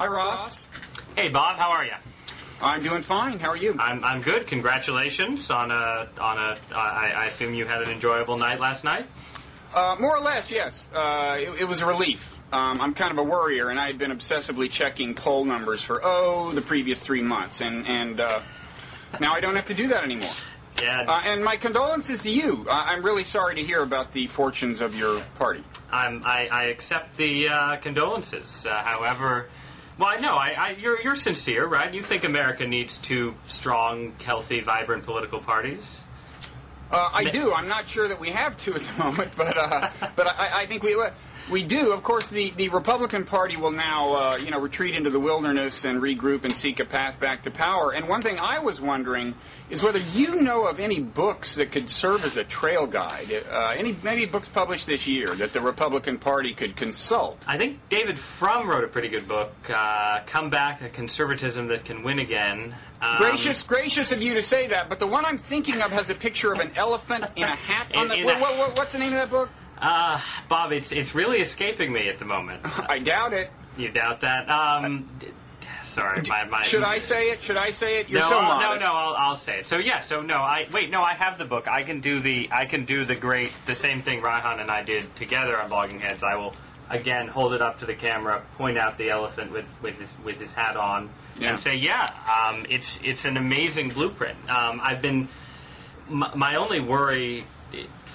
Hi, Ross. Hey, Bob, how are you? I'm doing fine. How are you? I'm, I'm good. Congratulations on a on a. I, I assume you had an enjoyable night last night. Uh, more or less, yes. Uh, it, it was a relief. Um, I'm kind of a worrier, and I had been obsessively checking poll numbers for oh the previous three months, and and uh, now I don't have to do that anymore. Yeah, Uh, and my condolences to you. I- I'm really sorry to hear about the fortunes of your party. I'm, I, I accept the uh, condolences. Uh, however, well, I know I, I, you're you're sincere, right? You think America needs two strong, healthy, vibrant political parties. Uh, I do. I'm not sure that we have two at the moment, but uh, but I, I think we we do. Of course, the, the Republican Party will now uh, you know retreat into the wilderness and regroup and seek a path back to power. And one thing I was wondering is whether you know of any books that could serve as a trail guide. Uh, any maybe books published this year that the Republican Party could consult. I think David Frum wrote a pretty good book, uh, "Comeback: A Conservatism That Can Win Again." Um, Gracious, gracious of you to say that, but the one I'm thinking of has a picture of an elephant in a hat on the. in what, a- what, what, what's the name of that book? Uh, Bob, it's it's really escaping me at the moment. I doubt it. You doubt that? Um, sorry, my, my Should I say it? Should I say it? You're no, so I'll- no, no. I'll, I'll say it. So yeah. So no. I wait. No, I have the book. I can do the. I can do the great. The same thing Reihan and I did together on Bloggingheads. I will again hold it up to the camera, point out the elephant with with his with his hat on, Yeah. and say, yeah, um, it's it's an amazing blueprint. Um, I've been my, my only worry.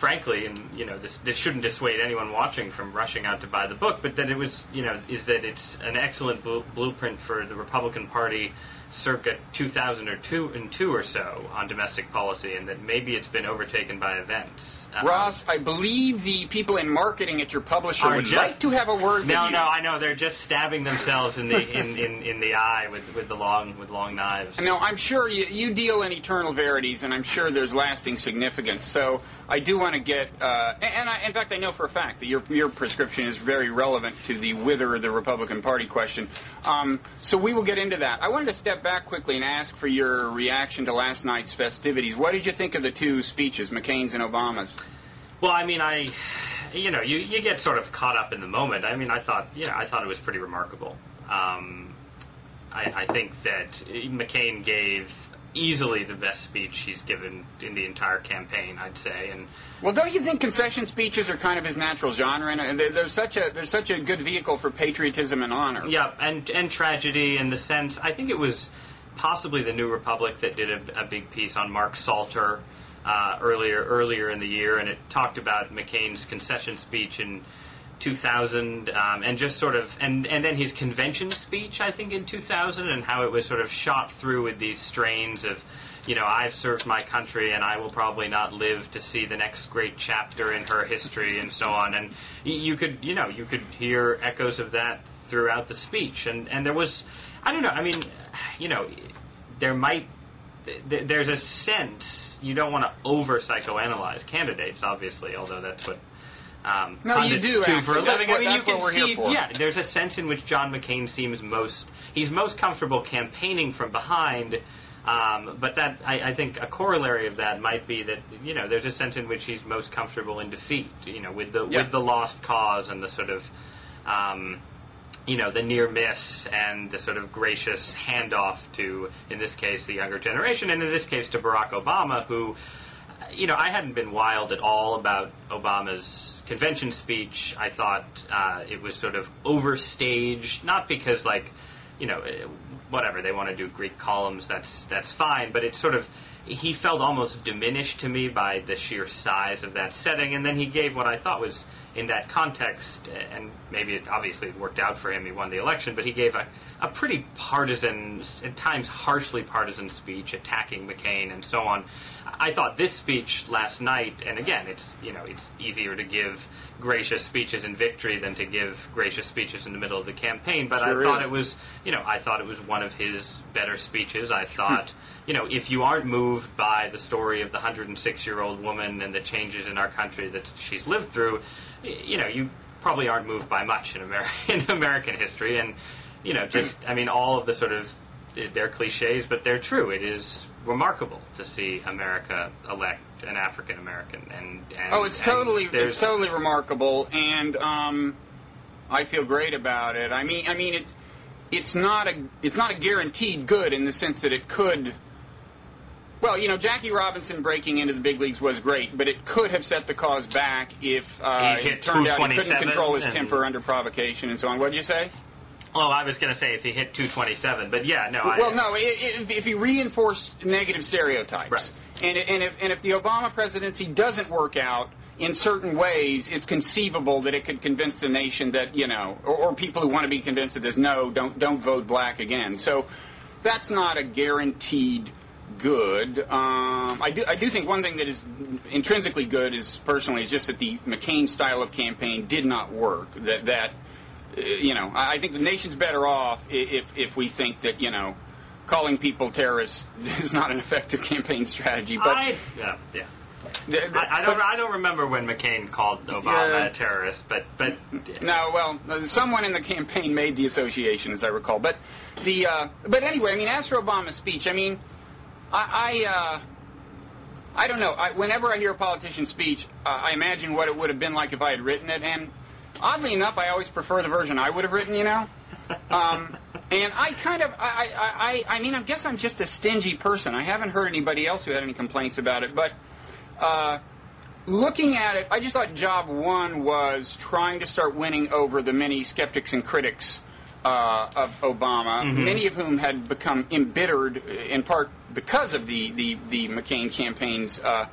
Frankly, and you know, this this shouldn't dissuade anyone watching from rushing out to buy the book, but that it was, you know, is that it's an excellent blu- blueprint for the Republican Party circa 2002 and two or so on domestic policy, and that maybe it's been overtaken by events. Um, Ross, I believe the people in marketing at your publisher Are would just- like to have a word No, with you. no, I know they're just stabbing themselves in the in, in, in the eye with, with the long with long knives. No, I'm sure you, you deal in eternal verities, and I'm sure there's lasting significance. So I do want to get, uh, and and I, in fact, I know for a fact that your your prescription is very relevant to the whither of the Republican Party question. Um, so we will get into that. I wanted to step back quickly and ask for your reaction to last night's festivities. What did you think of the two speeches, McCain's and Obama's? Well, I mean, I, you know, you, you get sort of caught up in the moment. I mean, I thought, you know, I thought it was pretty remarkable. Um, I, I think that McCain gave easily the best speech he's given in the entire campaign, I'd say, and Well, don't you think concession speeches are kind of his natural genre, and they're, they're such a they're such a good vehicle for patriotism and honor? Yeah, and and tragedy in the sense. I think it was possibly the New Republic that did a, a big piece on Mark Salter uh, earlier earlier in the year, and it talked about McCain's concession speech in 2000, um, and just sort of and and then his convention speech, I think in 2000, and how it was sort of shot through with these strains of. You know, I've served my country, and I will probably not live to see the next great chapter in her history, and so on. And you could, you know, you could hear echoes of that throughout the speech, and and there was, I don't know, I mean, you know, there might, there's a sense you don't want to over psychoanalyze candidates, obviously, although that's what. Um, No, you pundits do, for a living. what- I mean, you can see, for. yeah, there's a sense in which John McCain seems most he's most comfortable campaigning from behind. Um, but that I, I think a corollary of that might be that you know there's a sense in which he's most comfortable in defeat. You know, with the Yeah. with the lost cause and the sort of um, you know the near miss and the sort of gracious handoff to in this case the younger generation and in this case to Barack Obama who you know, I hadn't been wild at all about Obama's convention speech. I thought uh, it was sort of overstaged, not because like, you know, eh, whatever they want to do Greek columns. That's that's fine, but it's sort of he felt almost diminished to me by the sheer size of that setting, and then he gave what I thought was in that context, and maybe it obviously it worked out for him. He won the election, but he gave a, a pretty partisan, at times harshly partisan speech, attacking McCain and so on. I thought this speech last night, and again, it's you know it's easier to give gracious speeches in victory than to give gracious speeches in the middle of the campaign. But Sure I thought is. it was you know I thought it was one of his better speeches. I thought you know if you aren't moved by the story of the 106 year old woman and the changes in our country that she's lived through, you know you probably aren't moved by much in, Amer- in American history. And you know just I mean all of the sort of they're cliches, but they're true. It is remarkable to see America elect an African American, and, and Oh, it's and totally it's totally remarkable, and um, I feel great about it. I mean, I mean, it's it's not a it's not a guaranteed good in the sense that it could. Well, you know, Jackie Robinson breaking into the big leagues was great, but it could have set the cause back if uh, it turned out he couldn't control his temper under provocation and so on. What did you say? Oh, I was going to say if he hit 227, but yeah, no. Well, no. i- i- If, if he reinforced negative stereotypes, Right. and and if and if the Obama presidency doesn't work out in certain ways, it's conceivable that it could convince the nation that you know, or, or people who want to be convinced of this, no, don't don't vote black again. So that's not a guaranteed good. Um, I do I do think one thing that is intrinsically good is personally is just that the McCain style of campaign did not work. That that uh, you know, I I think the nation's better off if if we think that you know, calling people terrorists is not an effective campaign strategy. But I, yeah, yeah. th- th- I, I don't. but- I don't remember when McCain called Obama a terrorist, but but No, well, someone in the campaign made the association, as I recall. But the uh, but anyway, I mean, as for Obama's speech, I mean, I I, uh, I don't know. I, whenever I hear a politician's speech, uh, I imagine what it would have been like if I had written it, and oddly enough, I always prefer the version I would have written. You know. Um, and I kind of, I, I, I, I mean, I guess I'm just a stingy person. I haven't heard anybody else who had any complaints about it, but uh, looking at it, I just thought job one was trying to start winning over the many skeptics and critics uh, of Obama, many of whom had become embittered in part because of the, the, the McCain campaign's uh,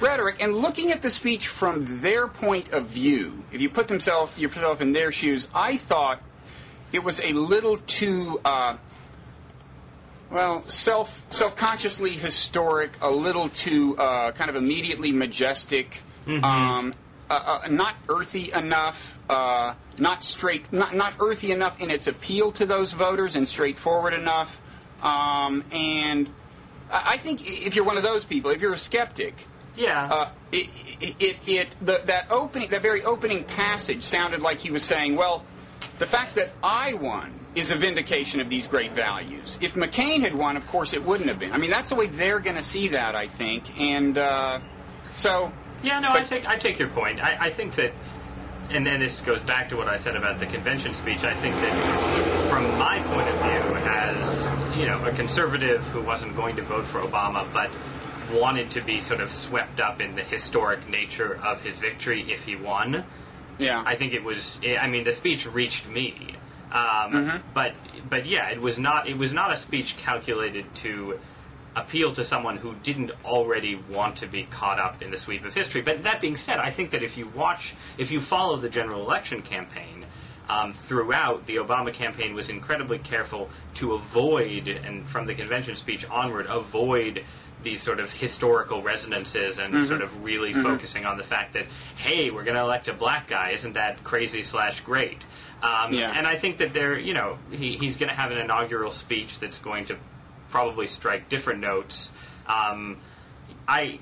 rhetoric. And looking at the speech from their point of view, if you put themself, yourself in their shoes, I thought it was a little too. Uh, well, self self consciously historic, a little too uh, kind of immediately majestic, um, uh, uh, not earthy enough, uh, not straight, not not earthy enough in its appeal to those voters, and straightforward enough. Um, and I I think if you're one of those people, if you're a skeptic, yeah. uh, it, it, it, it the, that opening, that very opening passage sounded like he was saying, "Well, the fact that I won is a vindication of these great values. If McCain had won, of course, it wouldn't have been. I mean, that's the way they're going to see that, I think. And uh, so, Yeah, no, I take I take your point. I, I think that, and then this goes back to what I said about the convention speech. I think that, from my point of view, as you know, a conservative who wasn't going to vote for Obama, but wanted to be sort of swept up in the historic nature of his victory if he won. yeah, I think it was. I mean, the speech reached me, um, Mm-hmm. but but yeah, it was not. It was not a speech calculated to appeal to someone who didn't already want to be caught up in the sweep of history. But that being said, I think that if you watch, if you follow the general election campaign. Um, throughout, the Obama campaign was incredibly careful to avoid, and from the convention speech onward, avoid these sort of historical resonances and Mm-hmm. sort of really focusing on the fact that, hey, we're going to elect a black guy. Isn't that crazy slash great? Um, Yeah. And I think that there, you know, he, he's going to have an inaugural speech that's going to probably strike different notes. Um, I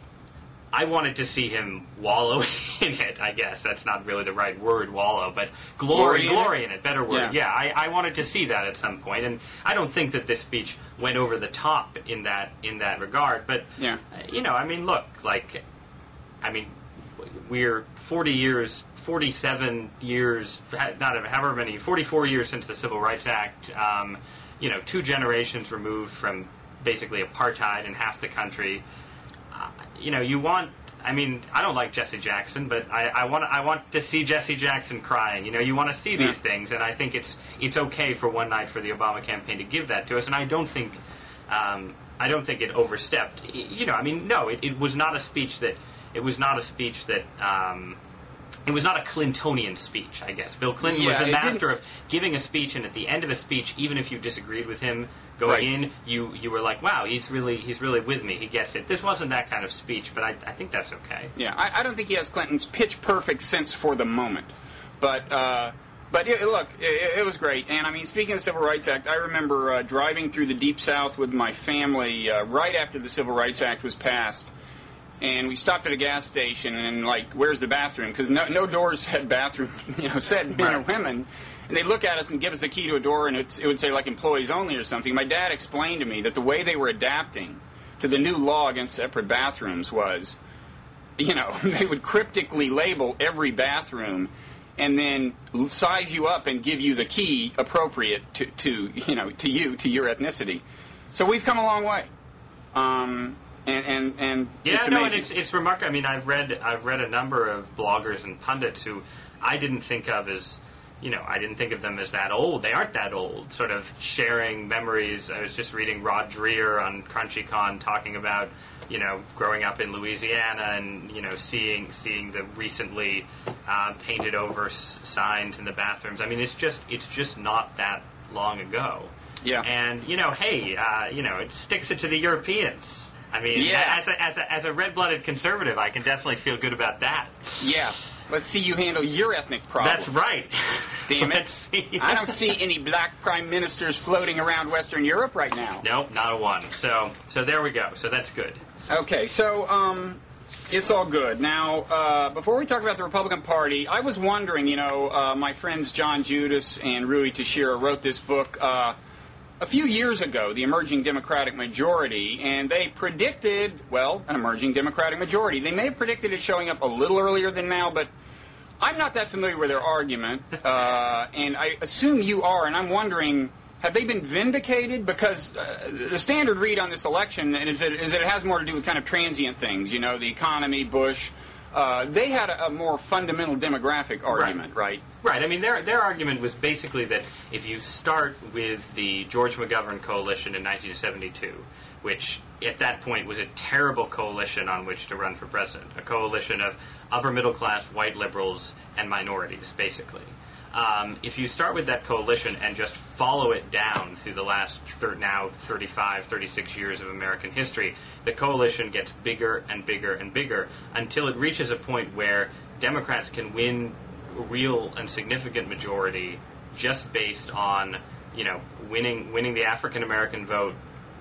I wanted to see him wallow in it. I guess that's not really the right word, wallow, but glory, Glory in glory it? in it. Better word. Yeah. Yeah, I, I wanted to see that at some point, and I don't think that this speech went over the top in that in that regard. But Yeah. uh, you know, I mean, look, like, I mean, we're 40 years, 47 years, not however many, 44 years since the Civil Rights Act. Um, you know, two generations removed from basically apartheid in half the country. Uh, you know, you want. I mean, I don't like Jesse Jackson, but I, I want I want to see Jesse Jackson crying. You know, you want to see these things, and I think it's it's okay for one night for the Obama campaign to give that to us. And I don't think um, I don't think it overstepped. You know, I mean, no, it, it was not a speech that it was not a speech that. Um, it was not a Clintonian speech, I guess. Bill Clinton was Yeah, a it master didn't- of giving a speech, and at the end of a speech, even if you disagreed with him going Right. in, you you were like, "Wow, he's really he's really with me. He gets it." This wasn't that kind of speech, but I, I think that's okay. Yeah, I, I don't think he has Clinton's pitch perfect sense for the moment, but uh, but it, look, it, it was great. And I mean, speaking of the Civil Rights Act, I remember uh, driving through the Deep South with my family uh, right after the Civil Rights Act was passed, and we stopped at a gas station and like, where's the bathroom? Because no, no doors said bathroom, you know, said men or women. And they'd look at us and give us the key to a door, and it's, it would say like employees only or something. My dad explained to me that the way they were adapting to the new law against separate bathrooms was you know, they would cryptically label every bathroom. and then size you up and give you the key appropriate to, to you know to you to your ethnicity. So we've come a long way. Um, and and and Yeah, it's no, and it's it's remarkable. I mean, I've read I've read a number of bloggers and pundits who I didn't think of as you know I didn't think of them as that old. They aren't that old. Sort of sharing memories. I was just reading Rod Dreher on CrunchyCon talking about you know growing up in Louisiana and you know seeing seeing the recently uh, painted over s- signs in the bathrooms. I mean, it's just it's just not that long ago. Yeah. And you know, hey, uh, you know, it sticks it to the Europeans. I mean, Yeah. as a, as a, as a red-blooded conservative, I can definitely feel good about that. yeah. Let's see you handle your ethnic problems. That's right. Damn it. Let's see. I don't see any black prime ministers floating around Western Europe right now. Nope, not a one. So, so there we go. So that's good. Okay, so um, it's all good. Now, uh, before we talk about the Republican Party, I was wondering, you know, uh, my friends John Judis and Ruy Teixeira wrote this book uh, a few years ago, The Emerging Democratic Majority, and they predicted, well, an emerging Democratic majority. They may have predicted it showing up a little earlier than now, but I'm not that familiar with their argument, uh, and I assume you are, and I'm wondering, have they been vindicated? Because uh, the standard read on this election is that, is that it has more to do with kind of transient things, you know, the economy, Bush. Uh, they had a, a more fundamental demographic argument, right? Right. I mean, their their argument was basically that if you start with the George McGovern coalition in 1972, which at that point was a terrible coalition on which to run for president, a coalition of upper middle class white liberals and minorities, basically. Um, if you start with that coalition and just follow it down through the last thir- now 35, 36 years of American history, the coalition gets bigger and bigger and bigger until it reaches a point where Democrats can win a real and significant majority just based on you know winning winning the African American vote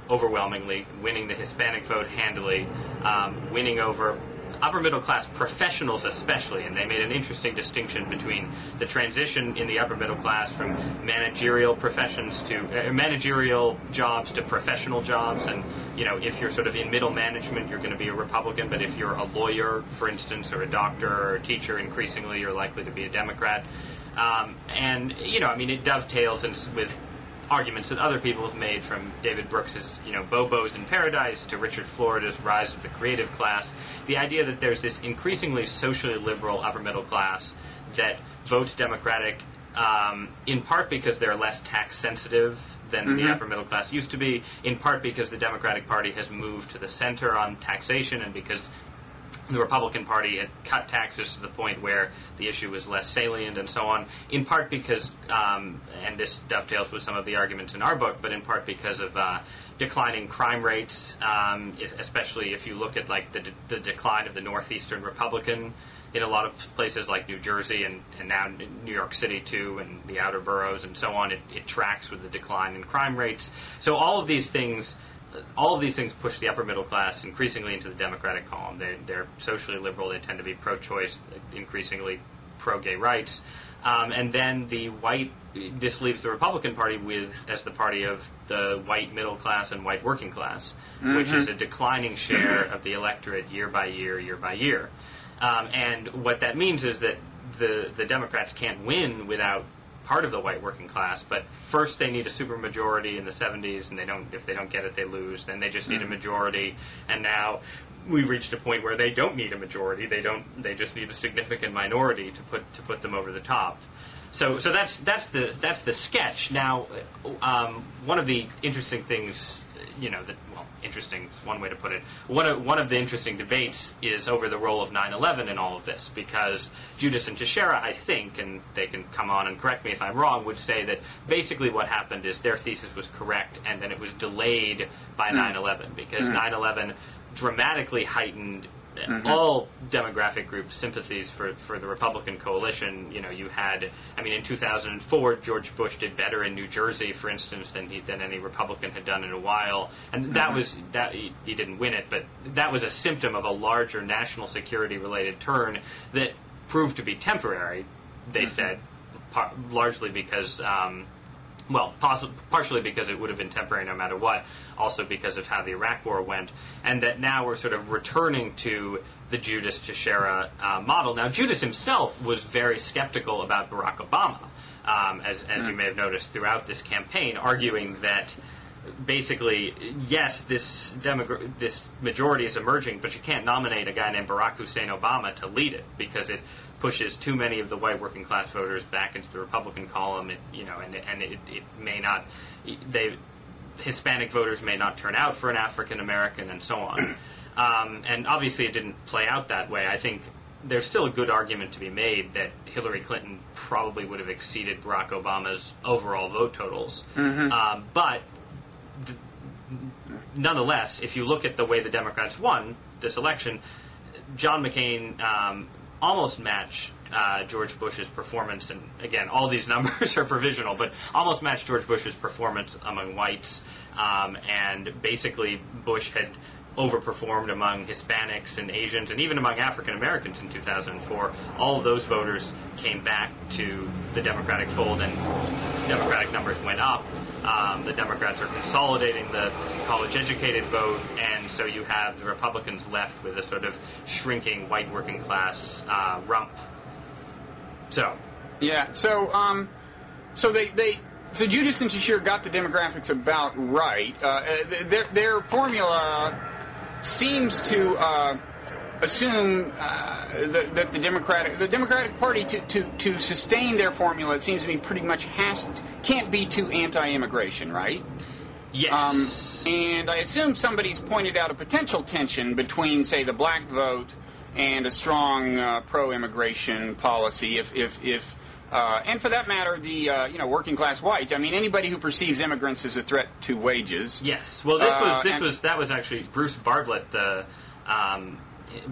overwhelmingly, winning the Hispanic vote handily, um, winning over upper middle class professionals especially and they made an interesting distinction between the transition in the upper middle class from managerial professions to uh, managerial jobs to professional jobs. And you know if you're sort of in middle management you're going to be a republican but if you're a lawyer for instance or a doctor or a teacher increasingly you're likely to be a democrat. Um, and you know i mean it dovetails with arguments that other people have made, from David Brooks's, you know, Bobos in Paradise to Richard Florida's Rise of the Creative Class. The idea that there's this increasingly socially liberal upper middle class that votes Democratic, um, in part because they're less tax sensitive than the upper middle class used to be, in part because the Democratic Party has moved to the center on taxation, and because the Republican Party had cut taxes to the point where the issue was less salient and so on, in part because, um, and this dovetails with some of the arguments in our book, but in part because of uh, declining crime rates, um, especially if you look at like the, de- the decline of the Northeastern Republican in a lot of places like New Jersey and, and now New York City too, and the outer boroughs and so on, it, it tracks with the decline in crime rates. So all of these things all of these things push the upper middle class increasingly into the Democratic column. They're, they're socially liberal. They tend to be pro-choice, increasingly pro-gay rights. Um, and then the white, this leaves the Republican Party with as the party of the white middle class and white working class, which is a declining share of the electorate year by year, year by year. Um, and what that means is that the the Democrats can't win without part of the white working class, but first they need a supermajority in the 70s, and they don't. If they don't get it, they lose. Then they just need a majority, and now we've reached a point where they don't need a majority. They don't. They just need a significant minority to put to put them over the top. So, so that's that's the that's the sketch. Now, um, one of the interesting things, you know, that well, interesting one way to put it. One of one of the interesting debates is over the role of 9/11 in all of this, because Judis and Teixeira, I think, and they can come on and correct me if I'm wrong, would say that basically what happened is their thesis was correct, and then it was delayed by hmm. 9/11 because hmm. 9/11 dramatically heightened Mm-hmm. all demographic groups' sympathies for, for the Republican coalition. You know, you had, I mean, in 2004, George Bush did better in New Jersey, for instance, than he than any Republican had done in a while, and that mm-hmm. was that he, he didn't win it, but that was a symptom of a larger national security related turn that proved to be temporary. They mm-hmm. said, par- largely because. Um, well, partially because it would have been temporary no matter what, also because of how the Iraq War went, and that now we're sort of returning to the Judis Teixeira uh, model. Now, Judis himself was very skeptical about Barack Obama, um, as, as you may have noticed throughout this campaign, arguing that basically, yes, this demogra- this majority is emerging, but you can't nominate a guy named Barack Hussein Obama to lead it because it pushes too many of the white working class voters back into the Republican column. It, you know, and and it, it may not they Hispanic voters may not turn out for an African American and so on. Um, and obviously, it didn't play out that way. I think there's still a good argument to be made that Hillary Clinton probably would have exceeded Barack Obama's overall vote totals. Um, but th- nonetheless, if you look at the way the Democrats won this election, John McCain um, almost match uh, George Bush's performance, and again, all these numbers are provisional, but almost matched George Bush's performance among whites. Um, and basically, Bush had overperformed among Hispanics and Asians, and even among African Americans in 2004. All of those voters came back to the Democratic fold, and Democratic numbers went up. Um, the Democrats are consolidating the college-educated vote, and so you have the Republicans left with a sort of shrinking white working class uh, rump. So, Yeah. So, um, so they they so Judis and Teixeira got the demographics about right. Uh, th- their their formula seems to uh, assume uh, that, that the Democratic the Democratic Party to, to, to sustain their formula it seems to me pretty much has can't be too anti-immigration, right? yes. Um, and I assume somebody's pointed out a potential tension between, say, the black vote and a strong uh, pro-immigration policy. If, if, if uh, and for that matter, the uh, you know working class whites. I mean, anybody who perceives immigrants as a threat to wages. Yes. Well, this Uh, was this and- was that was actually Bruce Bartlett, the um,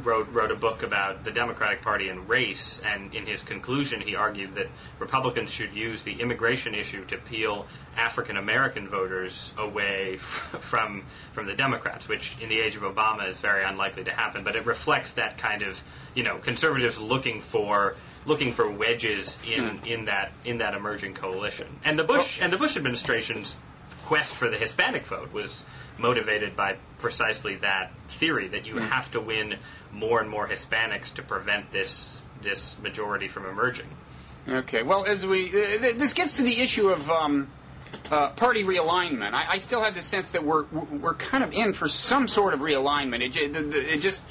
wrote wrote a book about the Democratic Party and race, and in his conclusion, he argued that Republicans should use the immigration issue to peel African American voters away f- from from the Democrats, which in the age of Obama is very unlikely to happen. But it reflects that kind of you know conservatives looking for looking for wedges in, hmm. in that in that emerging coalition, and the Bush and the Bush administration's quest for the Hispanic vote was motivated by precisely that theory that you have to win more and more Hispanics to prevent this this majority from emerging. Okay. Well, as we uh, th- this gets to the issue of um, uh, party realignment, I, I still have the sense that we're we're kind of in for some sort of realignment. It, the- it just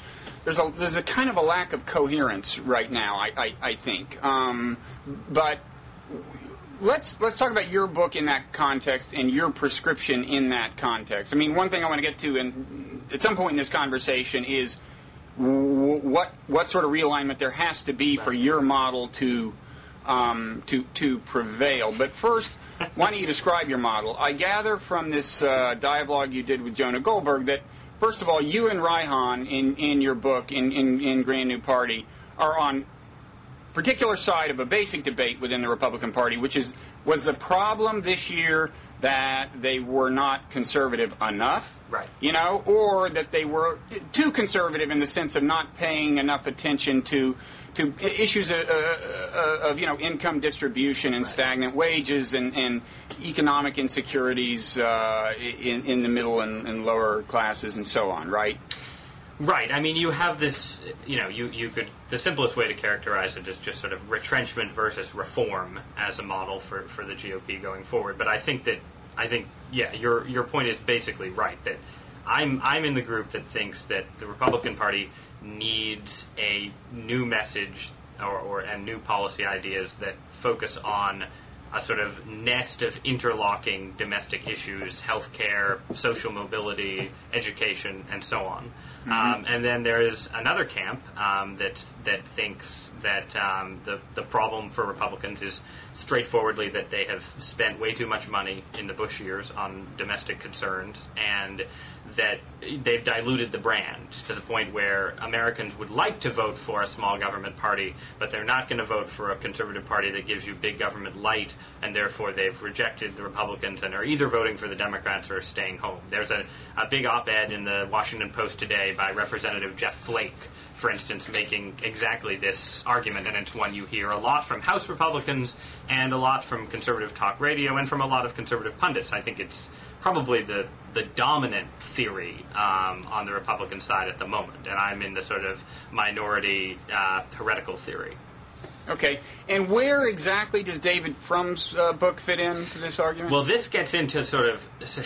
there's a there's a kind of a lack of coherence right now. I I, I think, um, but let's let's talk about your book in that context and your prescription in that context. I mean, one thing I want to get to, and at some point in this conversation, is w- what what sort of realignment there has to be for your model to um, to to prevail. But first, why don't you describe your model? I gather from this uh, dialogue you did with Jonah Goldberg that first of all, you and Reihan in in your book in in, in Grand New Party are on particular side of a basic debate within the Republican Party, which is was the problem this year that they were not conservative enough, Right. You know, or that they were too conservative in the sense of not paying enough attention to to issues of, uh, of you know income distribution and stagnant wages and, and economic insecurities uh, in, in the middle and, and lower classes and so on, right? Right. I mean, you have this. You know, you you could the simplest way to characterize it is just sort of retrenchment versus reform as a model for for the GOP going forward. But I think that I think yeah, your your point is basically right that I'm I'm in the group that thinks that the Republican Party needs a new message or, or and new policy ideas that focus on a sort of nest of interlocking domestic issues, healthcare, social mobility, education, and so on. Um, and then there is another camp um, that that thinks that um, the the problem for Republicans is straightforwardly that they have spent way too much money in the Bush years on domestic concerns and that they've diluted the brand to the point where Americans would like to vote for a small government party, but they're not going to vote for a conservative party that gives you big government light, and therefore they've rejected the Republicans and are either voting for the Democrats or staying home. There's a, a big op ed in the Washington Post today by Representative Jeff Flake for instance, making exactly this argument, and it's one you hear a lot from House Republicans and a lot from conservative talk radio and from a lot of conservative pundits. I think it's probably the the dominant theory um, on the Republican side at the moment, and I'm in the sort of minority uh, heretical theory. Okay, and where exactly does David Frum's uh, book fit into this argument? Well, this gets into sort of.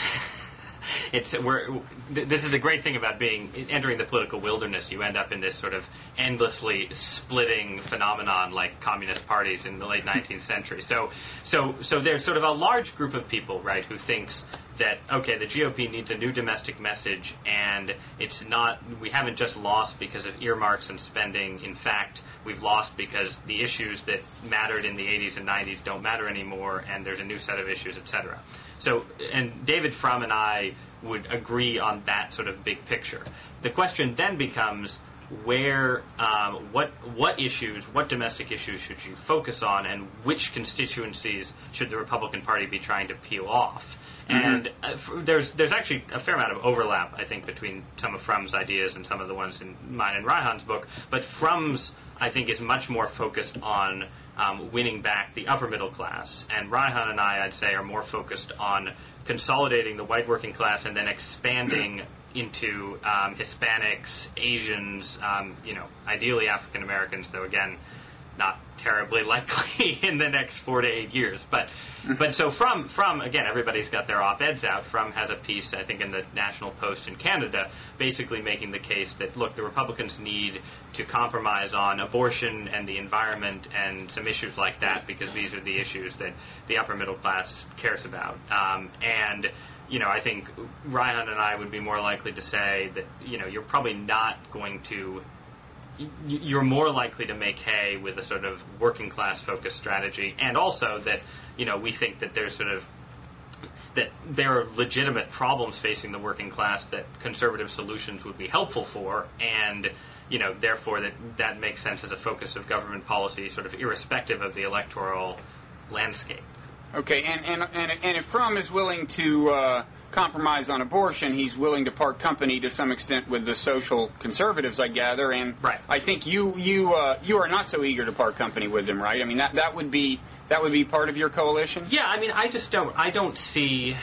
It's we're, this is the great thing about being entering the political wilderness. You end up in this sort of endlessly splitting phenomenon, like communist parties in the late 19th century. So, so, so there's sort of a large group of people, right, who thinks that okay, the GOP needs a new domestic message, and it's not. We haven't just lost because of earmarks and spending. In fact, we've lost because the issues that mattered in the 80s and 90s don't matter anymore, and there's a new set of issues, etc. So, and David Frum and I would agree on that sort of big picture. The question then becomes where, um, what, what issues, what domestic issues should you focus on, and which constituencies should the Republican Party be trying to peel off? Mm-hmm. And uh, f- there's there's actually a fair amount of overlap, I think, between some of Frum's ideas and some of the ones in mine and Reihan's book. But Frum's, I think, is much more focused on um, winning back the upper middle class. And Reihan and I, I'd say, are more focused on consolidating the white working class and then expanding into um, Hispanics, Asians, um, you know, ideally African Americans, though again, not terribly likely in the next four to eight years. But but so from Frum again, everybody's got their op eds out. Frum has a piece I think in the National Post in Canada, basically making the case that look, the Republicans need to compromise on abortion and the environment and some issues like that because these are the issues that the upper middle class cares about. Um, and you know, I think Reihan and I would be more likely to say that you know you're probably not going to you're more likely to make hay with a sort of working class focused strategy, and also that you know we think that there's sort of that there are legitimate problems facing the working class that conservative solutions would be helpful for, and you know therefore that that makes sense as a focus of government policy, sort of irrespective of the electoral landscape. Okay, and and and, and if Frum is willing to. Uh compromise on abortion, he's willing to part company to some extent with the social conservatives, I gather. And right. I think you you uh, you are not so eager to part company with them, right? I mean that that would be that would be part of your coalition. Yeah, I mean I just don't I don't see.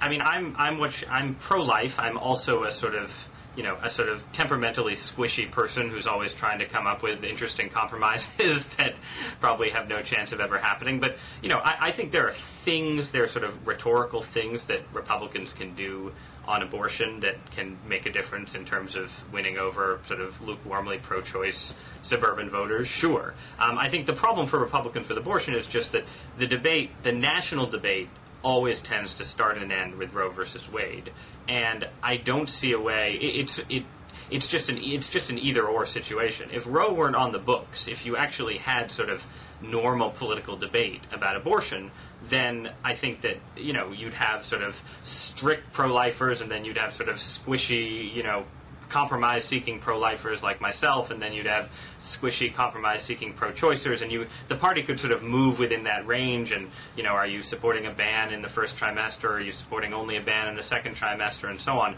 I mean I'm I'm what I'm pro life. I'm also a sort of you know, a sort of temperamentally squishy person who's always trying to come up with interesting compromises that probably have no chance of ever happening. But, you know, I, I think there are things, there are sort of rhetorical things that Republicans can do on abortion that can make a difference in terms of winning over sort of lukewarmly pro choice suburban voters, sure. Um, I think the problem for Republicans with abortion is just that the debate, the national debate, always tends to start and end with Roe versus Wade and I don't see a way. It, it's it. It's just an it's just an either or situation. If Roe weren't on the books, if you actually had sort of normal political debate about abortion, then I think that you know you'd have sort of strict pro-lifers, and then you'd have sort of squishy, you know, compromise seeking pro-lifers like myself, and then you'd have squishy compromise seeking pro-choicers, and you the party could sort of move within that range. And you know, are you supporting a ban in the first trimester? Or are you supporting only a ban in the second trimester, and so on?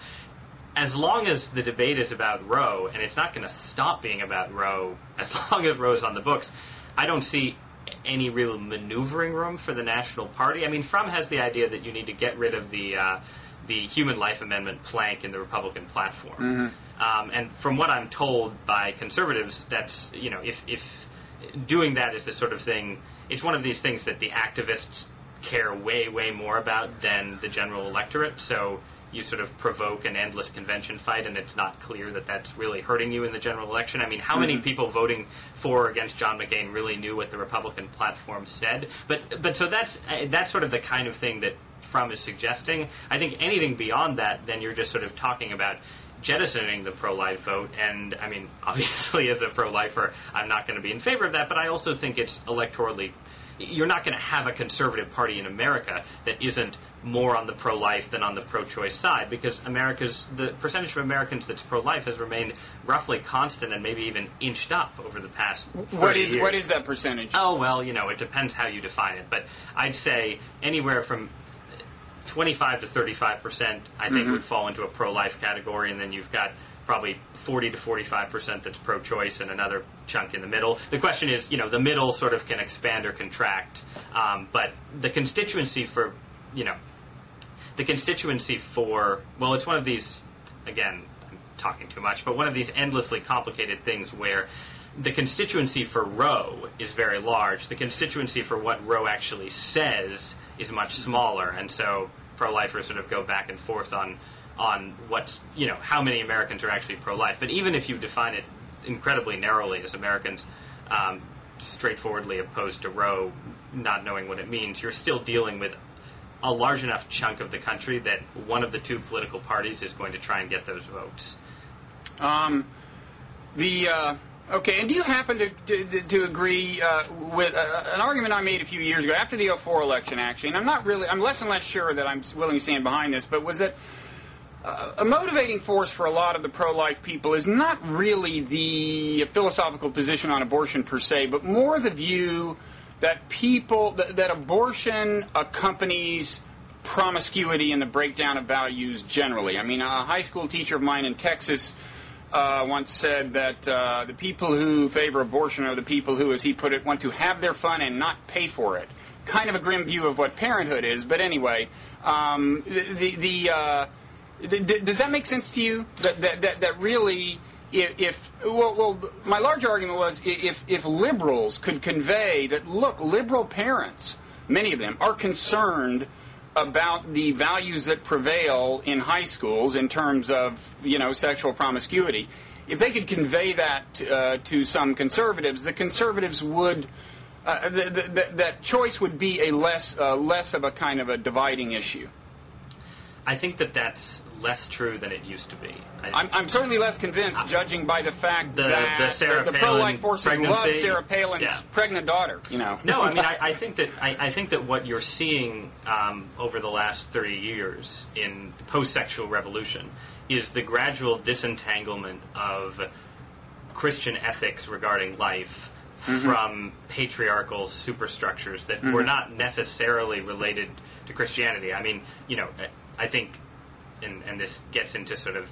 As long as the debate is about Roe, and it's not going to stop being about Roe as long as Roe's on the books, I don't see any real maneuvering room for the National Party. I mean, Frum has the idea that you need to get rid of the uh, the Human Life Amendment plank in the Republican platform. Mm-hmm. Um, and from what I'm told by conservatives, that's you know if if doing that is the sort of thing, it's one of these things that the activists care way way more about than the general electorate. So you sort of provoke an endless convention fight, and it's not clear that that's really hurting you in the general election. I mean, how mm-hmm. many people voting for or against John McCain really knew what the Republican platform said? But but so that's that's sort of the kind of thing that Frum is suggesting. I think anything beyond that, then you're just sort of talking about jettisoning the pro-life vote. And I mean, obviously, as a pro-lifer, I'm not going to be in favor of that. But I also think it's electorally. You're not going to have a conservative party in America that isn't more on the pro-life than on the pro-choice side, because America's the percentage of Americans that's pro-life has remained roughly constant and maybe even inched up over the past. What is years. what is that percentage? Oh well, you know, it depends how you define it, but I'd say anywhere from 25 to 35 percent, I think, mm-hmm. would fall into a pro-life category, and then you've got probably 40 to 45 percent that's pro-choice, and another chunk in the middle. The question is, you know, the middle sort of can expand or contract, um, but the constituency for, you know, the constituency for well, it's one of these again. I'm talking too much, but one of these endlessly complicated things where the constituency for Roe is very large. The constituency for what Roe actually says is much smaller, and so pro-lifers sort of go back and forth on on what you know how many Americans are actually pro-life. But even if you define it incredibly narrowly as Americans um, straightforwardly opposed to Roe, not knowing what it means, you're still dealing with a large enough chunk of the country that one of the two political parties is going to try and get those votes. Um, the uh, okay, and do you happen to to, to agree uh, with uh, an argument I made a few years ago after the 04 election? Actually, and I'm not really, I'm less and less sure that I'm willing to stand behind this, but was that uh, a motivating force for a lot of the pro-life people is not really the philosophical position on abortion per se, but more the view that people that, that abortion accompanies promiscuity and the breakdown of values generally. I mean, a high school teacher of mine in Texas uh, once said that uh, the people who favor abortion are the people who, as he put it, want to have their fun and not pay for it. Kind of a grim view of what parenthood is, but anyway, um, the the. Uh, does that make sense to you? That that that, that really, if, if well, well, my large argument was if if liberals could convey that look, liberal parents, many of them are concerned about the values that prevail in high schools in terms of you know sexual promiscuity. If they could convey that uh, to some conservatives, the conservatives would. Uh, th- th- th- that choice would be a less uh, less of a kind of a dividing issue. I think that that's less true than it used to be. I, am certainly less convinced, judging by the fact the, that the, Sarah the, the pro-life forces pregnancy. love Sarah Palin's yeah. pregnant daughter. You know. No, I mean, I, I think that I, I, think that what you're seeing um, over the last 30 years in post-sexual revolution is the gradual disentanglement of Christian ethics regarding life. Mm-hmm. From patriarchal superstructures that mm-hmm. were not necessarily related to Christianity. I mean, you know, I think and, and this gets into sort of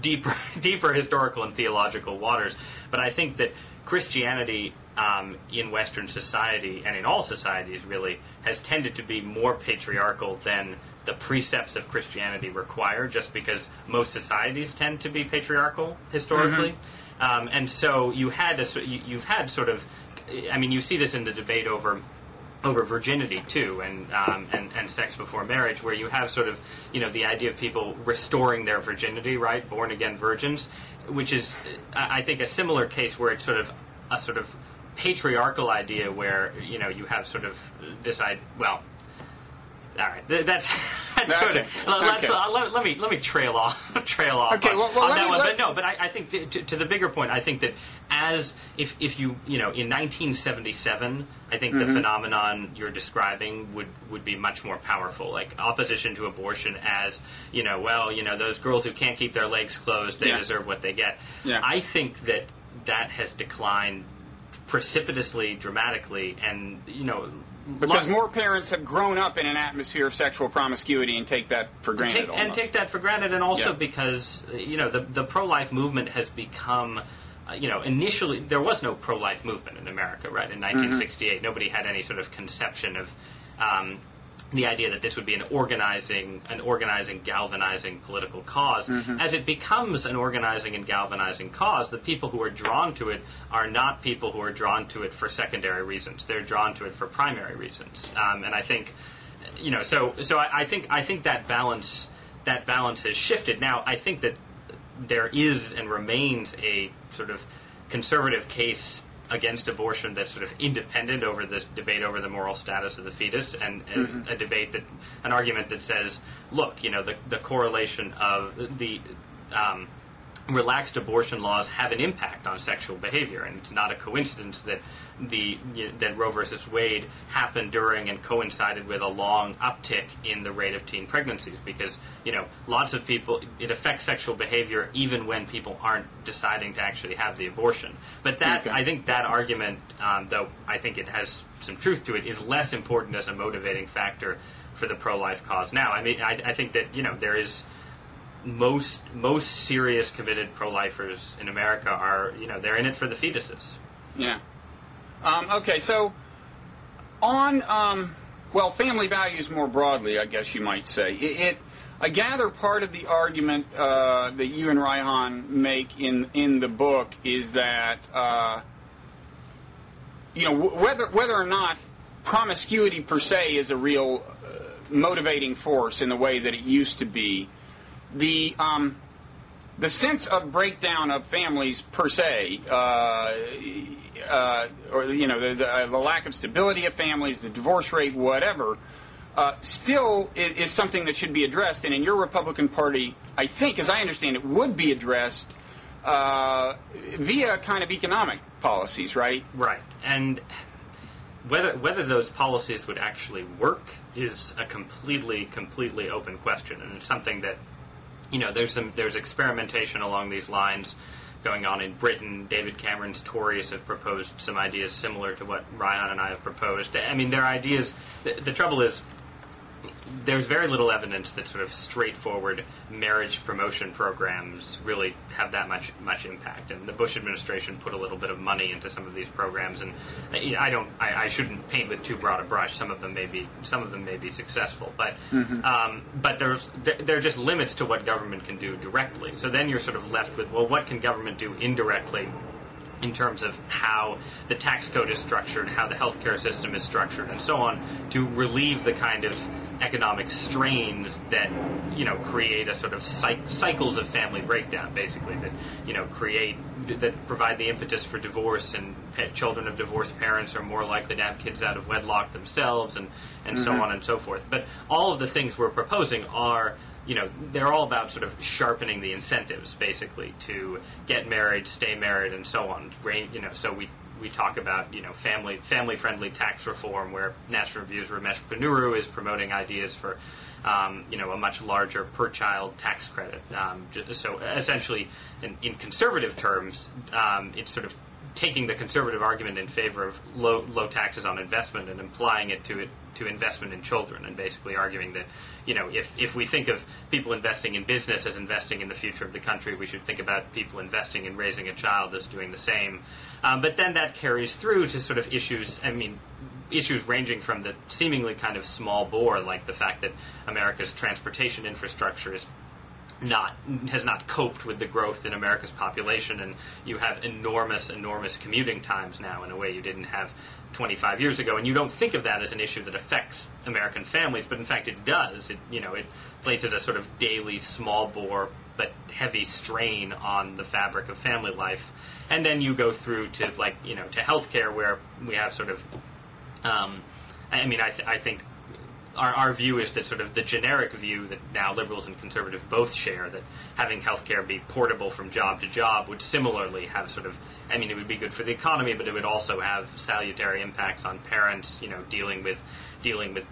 deeper deeper historical and theological waters. But I think that Christianity um, in Western society and in all societies really has tended to be more patriarchal than the precepts of Christianity require, just because most societies tend to be patriarchal historically. Mm-hmm. Um, and so you had a, you, you've had sort of, I mean, you see this in the debate over over virginity too, and, um, and and sex before marriage, where you have sort of you know the idea of people restoring their virginity, right, born again virgins, which is I think a similar case where it's sort of a sort of patriarchal idea where you know you have sort of this I well all right, that's, that's okay. sort of. Let's, okay. uh, let, let, me let me trail off trail off. Okay, on, well, well on that me, one, let... but no, but I, I think to, to, to, the bigger point, I think that as if if you you know in 1977, I think mm-hmm. the phenomenon you're describing would would be much more powerful. Like opposition to abortion as you know, well, you know, those girls who can't keep their legs closed, they yeah. deserve what they get. Yeah. I think that that has declined precipitously, dramatically, and you know because more parents have grown up in an atmosphere of sexual promiscuity and take that for granted. Take, and take that for granted, and also because you know the the pro life movement has become. Uh, you know, initially there was no pro-life movement in America, right? In 1968, mm-hmm. nobody had any sort of conception of um, the idea that this would be an organizing, an organizing, galvanizing political because mm-hmm. As it becomes an organizing and galvanizing cause, the people who are drawn to it are not people who are drawn to it for secondary reasons. They're drawn to it for primary reasons. Um, and I think, you know, so so I, I think I think that balance that balance has shifted. Now, I think that there is and remains a sort of conservative case against abortion that's sort of independent over this debate over the moral status of the fetus, and, and mm-hmm. a debate that an argument that says, look, you know, the the correlation of the um, relaxed abortion laws have an impact on sexual behavior, and it's not a coincidence that the that Roe versus Wade happened during and coincided with a long uptick in the rate of teen pregnancies because you know lots of people it affects sexual behavior even when people aren't deciding to actually have the abortion. But that okay. I think that argument, um, though I think it has some truth to it, is less important as a motivating factor for the pro-life cause. Now, I mean, I, I think that you know there is most most serious committed pro-lifers in America are you know they're in it for the fetuses. Yeah. Um, okay, so on um, well, family values more broadly, I guess you might say. It, it I gather part of the argument uh, that you and Reihan make in in the book is that uh, you know w- whether whether or not promiscuity per se is a real uh, motivating force in the way that it used to be, the um, the sense of breakdown of families per se, uh, uh, or you know the, the, uh, the, lack of stability of families, the divorce rate, whatever, uh, still is, is, something that should be addressed. And in your Republican Party, I think, as I understand it, would be addressed uh, via kind of economic policies, right? Right, and whether whether those policies would actually work is a completely completely open question, and it's something that you know there's some there's experimentation along these lines going on in Britain. David Cameron's Tories have proposed some ideas similar to what Reihan and I have proposed. I mean, their ideas. The, the trouble is there's very little evidence that sort of straightforward marriage promotion programs really have that much much impact. And the Bush administration put a little bit of money into some of these programs, and I don't, I, I shouldn't paint with too broad a brush. Some of them may be, some of them may be successful, but mm-hmm. um, but there's there are just limits to what government can do directly. So then you're sort of left with, well, what can government do indirectly? in terms of how the tax code is structured, how the healthcare system is structured, and so on, to relieve the kind of economic strains that you know create a sort of cycles of family breakdown, basically that you know create that provide the impetus for divorce, and children of divorced parents are more likely to have kids out of wedlock themselves, and and mm-hmm. so on and so forth. But all of the things we're proposing are you know, they're all about sort of sharpening the incentives, basically, to get married, stay married, and so on. You know, so we we talk about you know family family friendly tax reform, where National Review's Ramesh Ponnuru is promoting ideas for um, you know a much larger per child tax credit. Um, so essentially, in, in conservative terms, um, it's sort of taking the conservative argument in favor of low low taxes on investment and applying it to it to investment in children, and basically arguing that you know if if we think of people investing in business as investing in the future of the country, we should think about people investing in raising a child as doing the same. Um, but then that carries through to sort of issues. I mean, issues ranging from the seemingly kind of small bore, like the fact that America's transportation infrastructure is not has not coped with the growth in America's population, and you have enormous, enormous commuting times now in a way you didn't have 25 years ago. And you don't think of that as an issue that affects American families, but in fact it does. It you know it places a sort of daily small bore but heavy strain on the fabric of family life. And then you go through to like you know to healthcare where we have sort of um, I mean I, th- I think our, our view is that sort of the generic view that now liberals and conservatives both share that having healthcare be portable from job to job would similarly have sort of I mean it would be good for the economy but it would also have salutary impacts on parents you know dealing with dealing with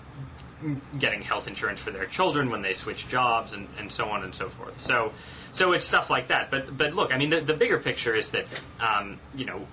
getting health insurance for their children when they switch jobs and, and so on and so forth so so it's stuff like that but but look I mean the, the bigger picture is that um, you know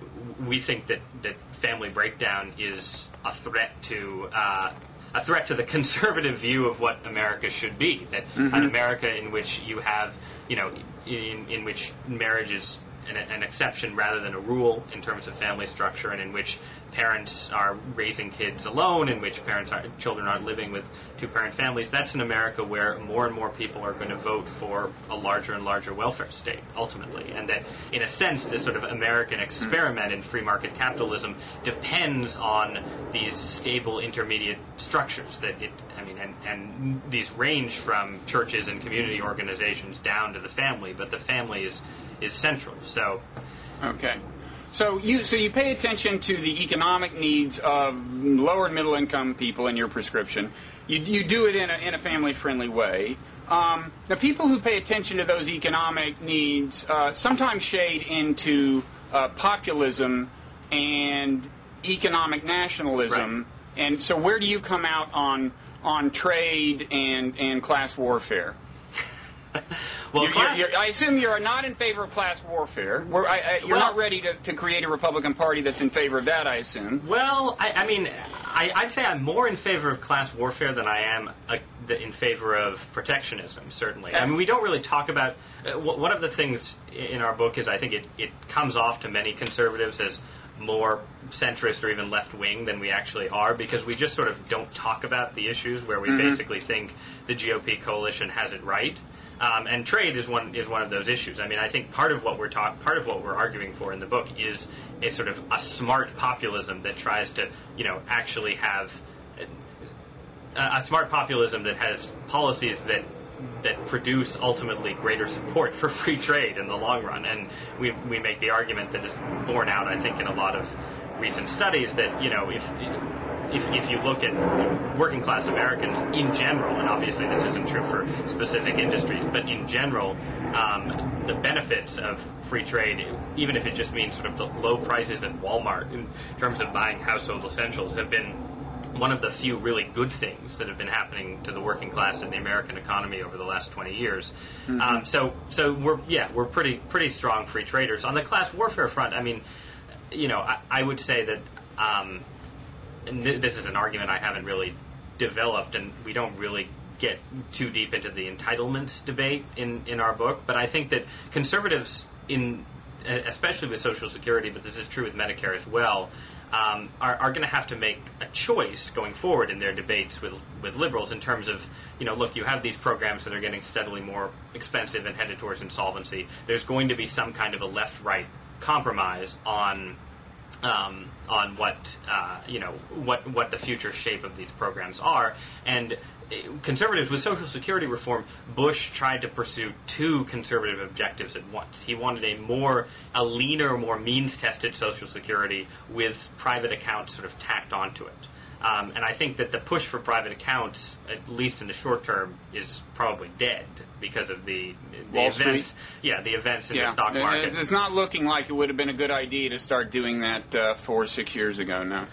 we think that that family breakdown is a threat to uh, a threat to the conservative view of what America should be. That mm-hmm. an America in which you have, you know, in, in which marriage is an, an, exception rather than a rule in terms of family structure, and in which parents are raising kids alone, in which parents are children aren't living with two parent families. That's an America where more and more people are going to vote for a larger and larger welfare state ultimately, and that in a sense, this sort of American experiment in free market capitalism depends on these stable intermediate structures. That it, I mean, and, and these range from churches and community organizations down to the family, but the family is is central. So, okay. So you so you pay attention to the economic needs of lower and middle income people in your prescription. You, you do it in a, in a family friendly way. Um, the people who pay attention to those economic needs uh, sometimes shade into uh, populism and economic nationalism. Right. And so, where do you come out on on trade and and class warfare? well, you're, class- you're, you're, I assume you're not in favor of class warfare. I, I, you're well, not ready to, to create a Republican Party that's in favor of that. I assume. Well, I, I mean, I, I'd say I'm more in favor of class warfare than I am uh, the, in favor of protectionism. Certainly, I mean we don't really talk about. Uh, w- one of the things in our book is I think it, it comes off to many conservatives as more centrist or even left wing than we actually are because we just sort of don't talk about the issues where we basically think the GOP coalition has it right. Um, and trade is one is one of those issues. I mean, I think part of what we're talk, part of what we're arguing for in the book is a sort of a smart populism that tries to, you know, actually have a, a smart populism that has policies that that produce ultimately greater support for free trade in the long run. And we we make the argument that is borne out, I think, in a lot of recent studies that you know if if, if you look at working class Americans in general, and obviously this isn't true for specific industries, but in general, um, the benefits of free trade, even if it just means sort of the low prices at Walmart in terms of buying household essentials, have been one of the few really good things that have been happening to the working class in the American economy over the last 20 years. Um, so, so we're yeah, we're pretty pretty strong free traders on the class warfare front. I mean, you know, I, I would say that. Um, and th- this is an argument I haven't really developed, and we don't really get too deep into the entitlement debate in, in our book. But I think that conservatives, in especially with Social Security, but this is true with Medicare as well, um, are, are going to have to make a choice going forward in their debates with with liberals in terms of you know look you have these programs that are getting steadily more expensive and headed towards insolvency. There's going to be some kind of a left right compromise on um, on what uh, you know what what the future shape of these programs are. And uh, conservatives with social security reform bush tried to pursue two conservative objectives at once. He wanted a more a leaner more means tested social security with private accounts sort of tacked onto it um, and I think that the push for private accounts, at least in the short term, is probably dead because of the, the Wall events. Street? Yeah, the events in Yeah, the stock market. It's, not looking like it would have been a good idea to start doing that uh, four or six years ago. now.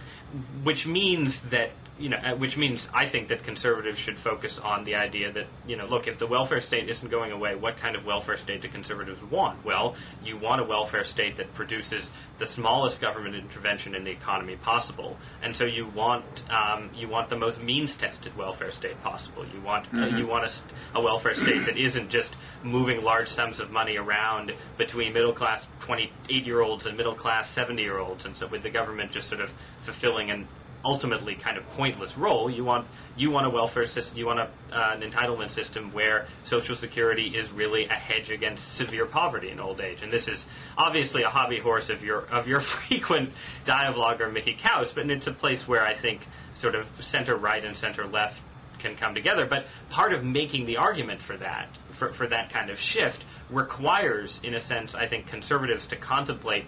which means that you know, uh, which means I think that conservatives should focus on the idea that you know, look, if the welfare state isn't going away, what kind of welfare state do conservatives want? Well, you want a welfare state that produces the smallest government intervention in the economy possible, and so you want um, you want the most means-tested welfare state possible. You want uh, you want a, a welfare state that isn't just moving large sums of money around between middle-class 28-year-olds and middle-class 70-year-olds, and so with the government just sort of fulfilling an ultimately kind of pointless role. You want you want a welfare system, you want a, uh, an entitlement system where Social Security is really a hedge against severe poverty in old age. And this is obviously a hobby horse of your of your frequent dialoguer Mickey Kaus, but it's a place where I think sort of center right and center left can come together. But part of making the argument for that, for, for that kind of shift, requires, in a sense, I think, conservatives to contemplate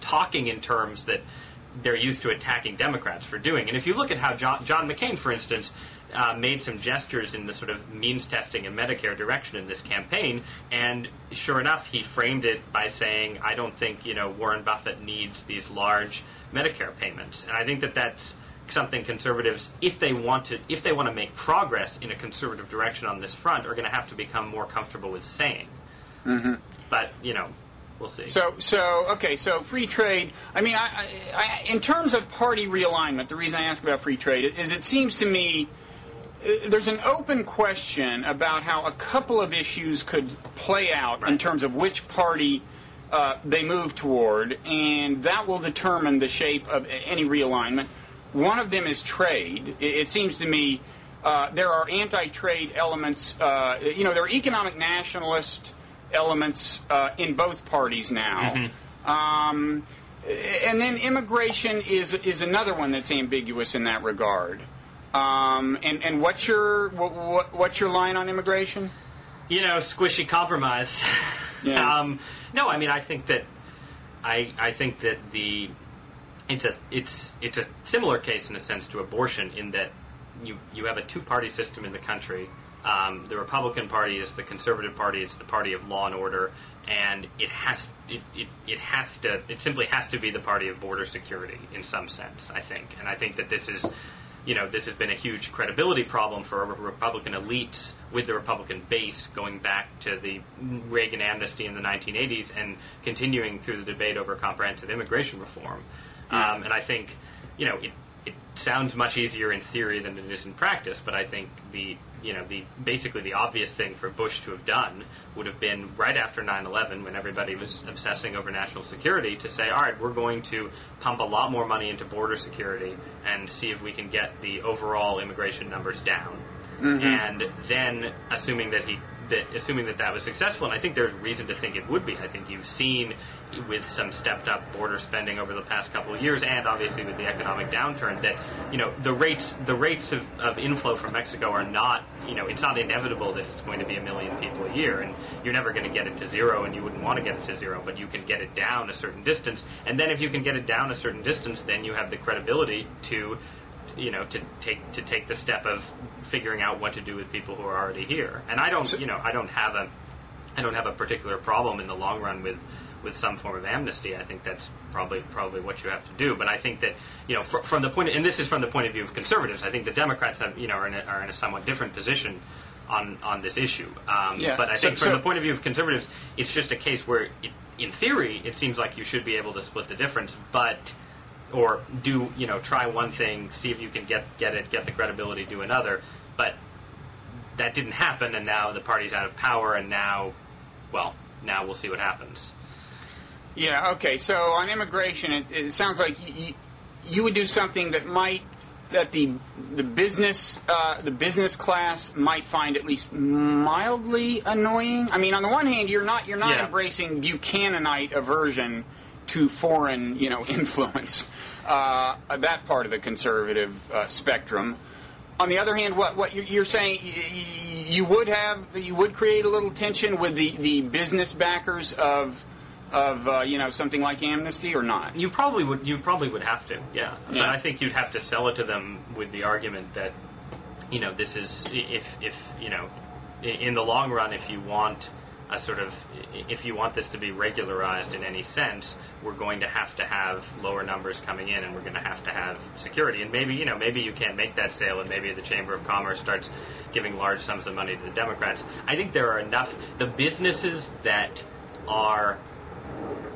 talking in terms that they're used to attacking Democrats for doing. And if you look at how John, John McCain, for instance, uh, made some gestures in the sort of means testing and Medicare direction in this campaign, and sure enough, he framed it by saying, "I don't think you know Warren Buffett needs these large Medicare payments," and I think that that's something conservatives, if they want to, if they want to make progress in a conservative direction on this front, are going to have to become more comfortable with saying. Mm-hmm. But you know, we'll see. So, so okay, so free trade. I mean, I, I, in terms of party realignment, the reason I ask about free trade is it seems to me uh, there's an open question about how a couple of issues could play out in terms of which party uh, they move toward, and that will determine the shape of any realignment. One of them is trade. It, it seems to me uh, there are anti-trade elements. Uh, you know, there are economic nationalist elements uh, in both parties now. Um, and then immigration is is another one that's ambiguous in that regard. Um, and and what's your what, what, what's your line on immigration? you know, squishy compromise. Yeah. um, no, I mean, I think that I I think that the it's a it's it's a similar case in a sense to abortion in that you you have a two party system in the country. Um, the Republican Party is the conservative party. It's the party of law and order, and it has it, it, it has to it simply has to be the party of border security in some sense. I think, and I think that this is you know, this has been a huge credibility problem for Republican elites with the Republican base going back to the Reagan amnesty in the 1980s and continuing through the debate over comprehensive immigration reform. Um, and I think, you know, it, it sounds much easier in theory than it is in practice. But I think the you know the basically the obvious thing for Bush to have done would have been right after 9/11 when everybody was obsessing over national security to say, all right, we're going to pump a lot more money into border security and see if we can get the overall immigration numbers down. Mm-hmm. And then, assuming that he that assuming that that was successful, and I think there's reason to think it would be. I think you've seen with some stepped up border spending over the past couple of years, and obviously with the economic downturn, that you know the rates the rates of, of inflow from Mexico are not you know it's not inevitable that it's going to be a million people a year, and you're never going to get it to zero, and you wouldn't want to get it to zero, but you can get it down a certain distance, and then if you can get it down a certain distance, then you have the credibility to you know to take to take the step of figuring out what to do with people who are already here. And I don't you know I don't have a I don't have a particular problem in the long run with with some form of amnesty. I think that's probably probably what you have to do. But I think that you know fr- from the point of, and this is from the point of view of conservatives. I think the Democrats have you know are in a, are in a somewhat different position. On, on this issue, um, Yeah, but I so- think from so- the point of view of conservatives, it's just a case where, it, in theory, it seems like you should be able to split the difference. But or do you know try one thing, see if you can get get it, get the credibility, do another. But that didn't happen, and now the party's out of power, and now, well, now we'll see what happens. Yeah. Okay. So on immigration, it, it sounds like you, you would do something that might that the the business uh, the business class might find at least mildly annoying. I mean, on the one hand, you're not you're not Yeah. embracing Buchananite aversion to foreign you know influence. Uh, that part of the conservative uh, spectrum. On the other hand, what what you're, you're saying you would have you would create a little tension with the, the business backers of of uh, you know something like amnesty or not? You probably would. You probably would have to. Yeah. Yeah. But I think you'd have to sell it to them with the argument that, you know, this is if if you know, in the long run, if you want a sort of if you want this to be regularized in any sense, we're going to have to have lower numbers coming in, and we're going to have to have security. And maybe you know, maybe you can't make that sale, and maybe the Chamber of Commerce starts giving large sums of money to the Democrats. I think there are enough the businesses that are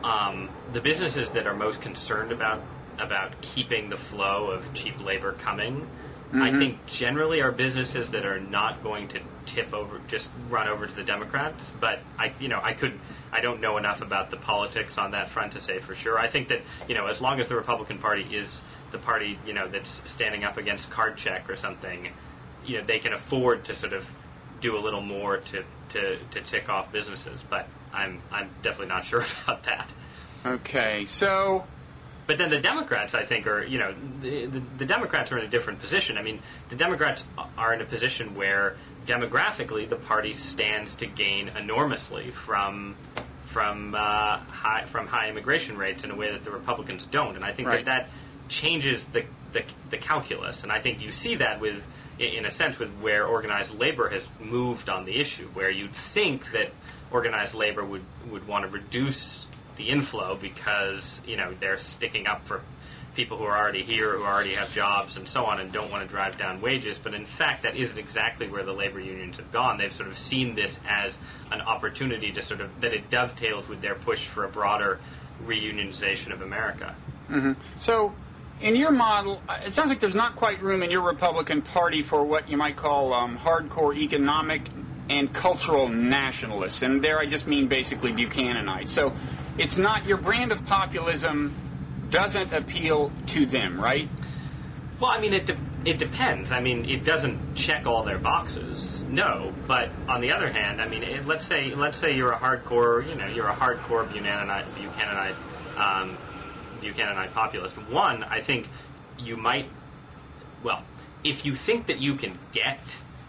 um, the businesses that are most concerned about about keeping the flow of cheap labor coming, I think generally are businesses that are not going to tip over, just run over to the Democrats. But I, you know, I could, I don't know enough about the politics on that front to say for sure. I think that you know, as long as the Republican Party is the party, you know, that's standing up against card check or something, you know, they can afford to sort of do a little more to, to, to tick off businesses. But I'm I'm definitely not sure about that. Okay, so But then the Democrats, I think, are you know the, the, the Democrats are in a different position. I mean, the Democrats are in a position where demographically the party stands to gain enormously from from uh, high from high immigration rates in a way that the Republicans don't, and I think Right. that that changes the, the the calculus, and I think you see that with in a sense with where organized labor has moved on the issue, where you'd think that organized labor would would want to reduce the inflow because you know they're sticking up for people who are already here, who already have jobs, and so on, and don't want to drive down wages. But in fact, that isn't exactly where the labor unions have gone. They've sort of seen this as an opportunity to sort of that it dovetails with their push for a broader reunionization of America. So, in your model, uh, it sounds like there's not quite room in your Republican Party for what you might call um, hardcore economic and cultural nationalists. And there I just mean basically Buchananites. So, it's not your brand of populism doesn't appeal to them, right? Well, I mean, it de- it depends. I mean, it doesn't check all their boxes, no. But on the other hand, I mean, it, let's say let's say you're a hardcore, you know, you're a hardcore Buchananite, Buchananite, um, Buchananite populist. One, I think you might, well, if you think that you can get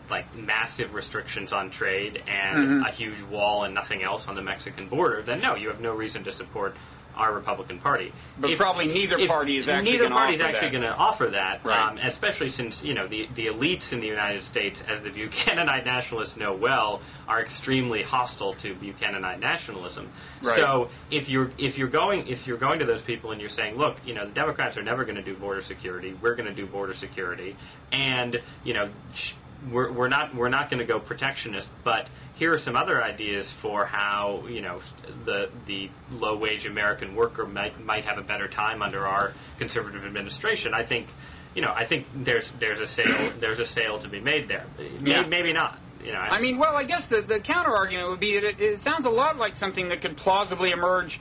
like massive restrictions on trade and a huge wall and nothing else on the Mexican border, then no, you have no reason to support our Republican Party. But probably neither if- party is actually neither party is actually going to offer that, Right. um, especially since you know the the elites in the United States, as the Buchananite nationalists know well, are extremely hostile to Buchananite nationalism. Right. So if you're if you're going if you're going to those people and you're saying, look, you know, the Democrats are never going to do border security, we're going to do border security, and you know. Sh- we're, we're not we're not going to go protectionist, but here are some other ideas for how you know the the low wage American worker might might have a better time under our conservative administration. I think you know, I think there's there's a sale there's a sale to be made there. Maybe, Yeah. maybe not. You know, I mean, well, I guess the, the counter argument would be that it, it sounds a lot like something that could plausibly emerge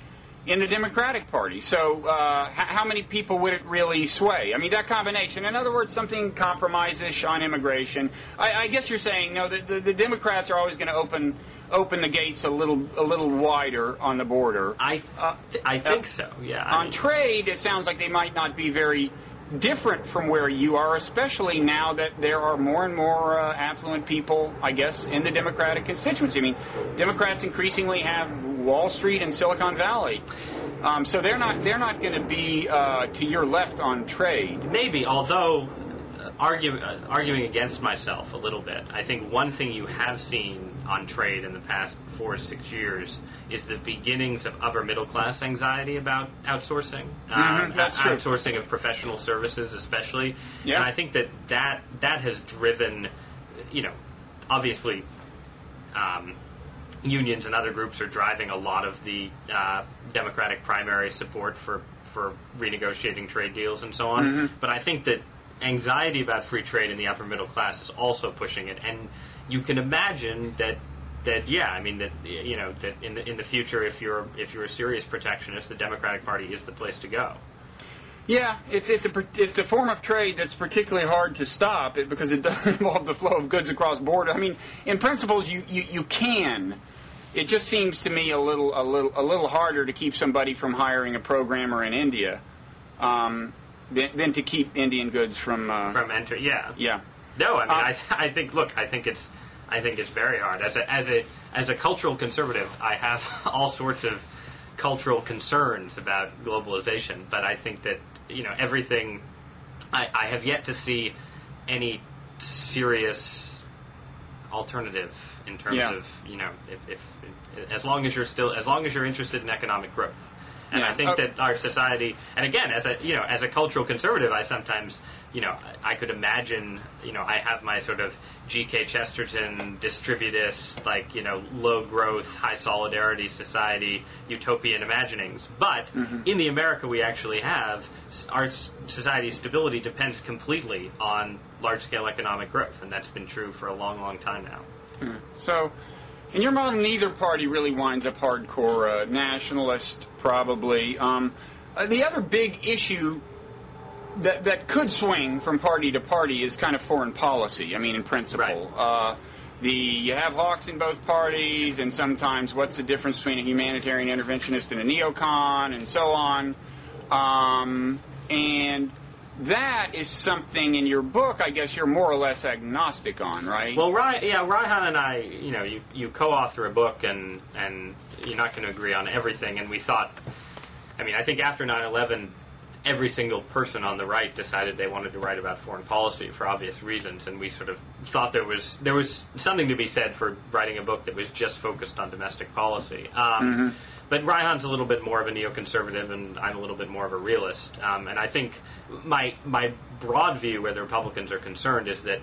in the Democratic Party. So, uh, h- how many people would it really sway? I mean, that combination. In other words, something compromise-ish on immigration. I, I guess you're saying no. The, the, the Democrats are always going to open open the gates a little a little wider on the border. I Uh, th- I think so. Yeah. I on mean- trade, it sounds like they might not be very different from where you are, especially now that there are more and more uh, affluent people, I guess, in the Democratic constituency. I mean, Democrats increasingly have Wall Street and Silicon Valley, um, so they're not they're not going to be uh, to your left on trade. Maybe, although uh, argue, uh, arguing against myself a little bit, I think one thing you have seen on trade in the past four or six years is the beginnings of upper middle class anxiety about outsourcing, um, Mhm, out- true. outsourcing of professional services, especially. Yeah. And I think that that that has driven, you know, obviously. Um, unions and other groups are driving a lot of the uh, Democratic primary support for, for renegotiating trade deals and so on. Mm-hmm. But I think that anxiety about free trade in the upper middle class is also pushing it, and you can imagine that. That yeah, I mean that you know that in the in the future, if you're if you're a serious protectionist, the Democratic Party is the place to go. Yeah, it's it's a it's a form of trade that's particularly hard to stop it because it doesn't involve the flow of goods across border. I mean, in principles, you, you, you can. It just seems to me a little a little a little harder to keep somebody from hiring a programmer in India um, than, than to keep Indian goods from. Uh, From enter, yeah, yeah. No, I mean, Uh, I, I think. Look, I think it's, I think it's very hard. As a as a as a cultural conservative, I have all sorts of cultural concerns about globalization, but I think that you know everything. I, I have yet to see any serious alternative in terms Yeah. of you know if, if, as long as you're still as long as you're interested in economic growth. And Yeah. I think Oh. that our society, and again, as a you know, as a cultural conservative, I sometimes, you know, I could imagine, you know, I have my sort of G.K. Chesterton distributist, like you know, low growth, high solidarity society, utopian imaginings. But Mm-hmm. in the America we actually have, our society's stability depends completely on large scale economic growth, and that's been true for a long, long time now. So, in your model, neither party really winds up hardcore uh, nationalist, probably. Um, uh, the other big issue that that could swing from party to party is kind of foreign policy. I mean, in principle. Uh, the you have hawks in both parties, and sometimes what's the difference between a humanitarian interventionist and a neocon, and so on. Um, and that is something in your book, I guess you're more or less agnostic on, right? Well, Ry, yeah, Reihan and I, you know, you, you co-author a book, and and you're not going to agree on everything. And we thought, I mean, I think after 9/11, every single person on the right decided they wanted to write about foreign policy for obvious reasons, and we sort of thought there was there was something to be said for writing a book that was just focused on domestic policy. Um, But Reihan's a little bit more of a neoconservative, and I'm a little bit more of a realist. Um, and I think my my broad view, where the Republicans are concerned, is that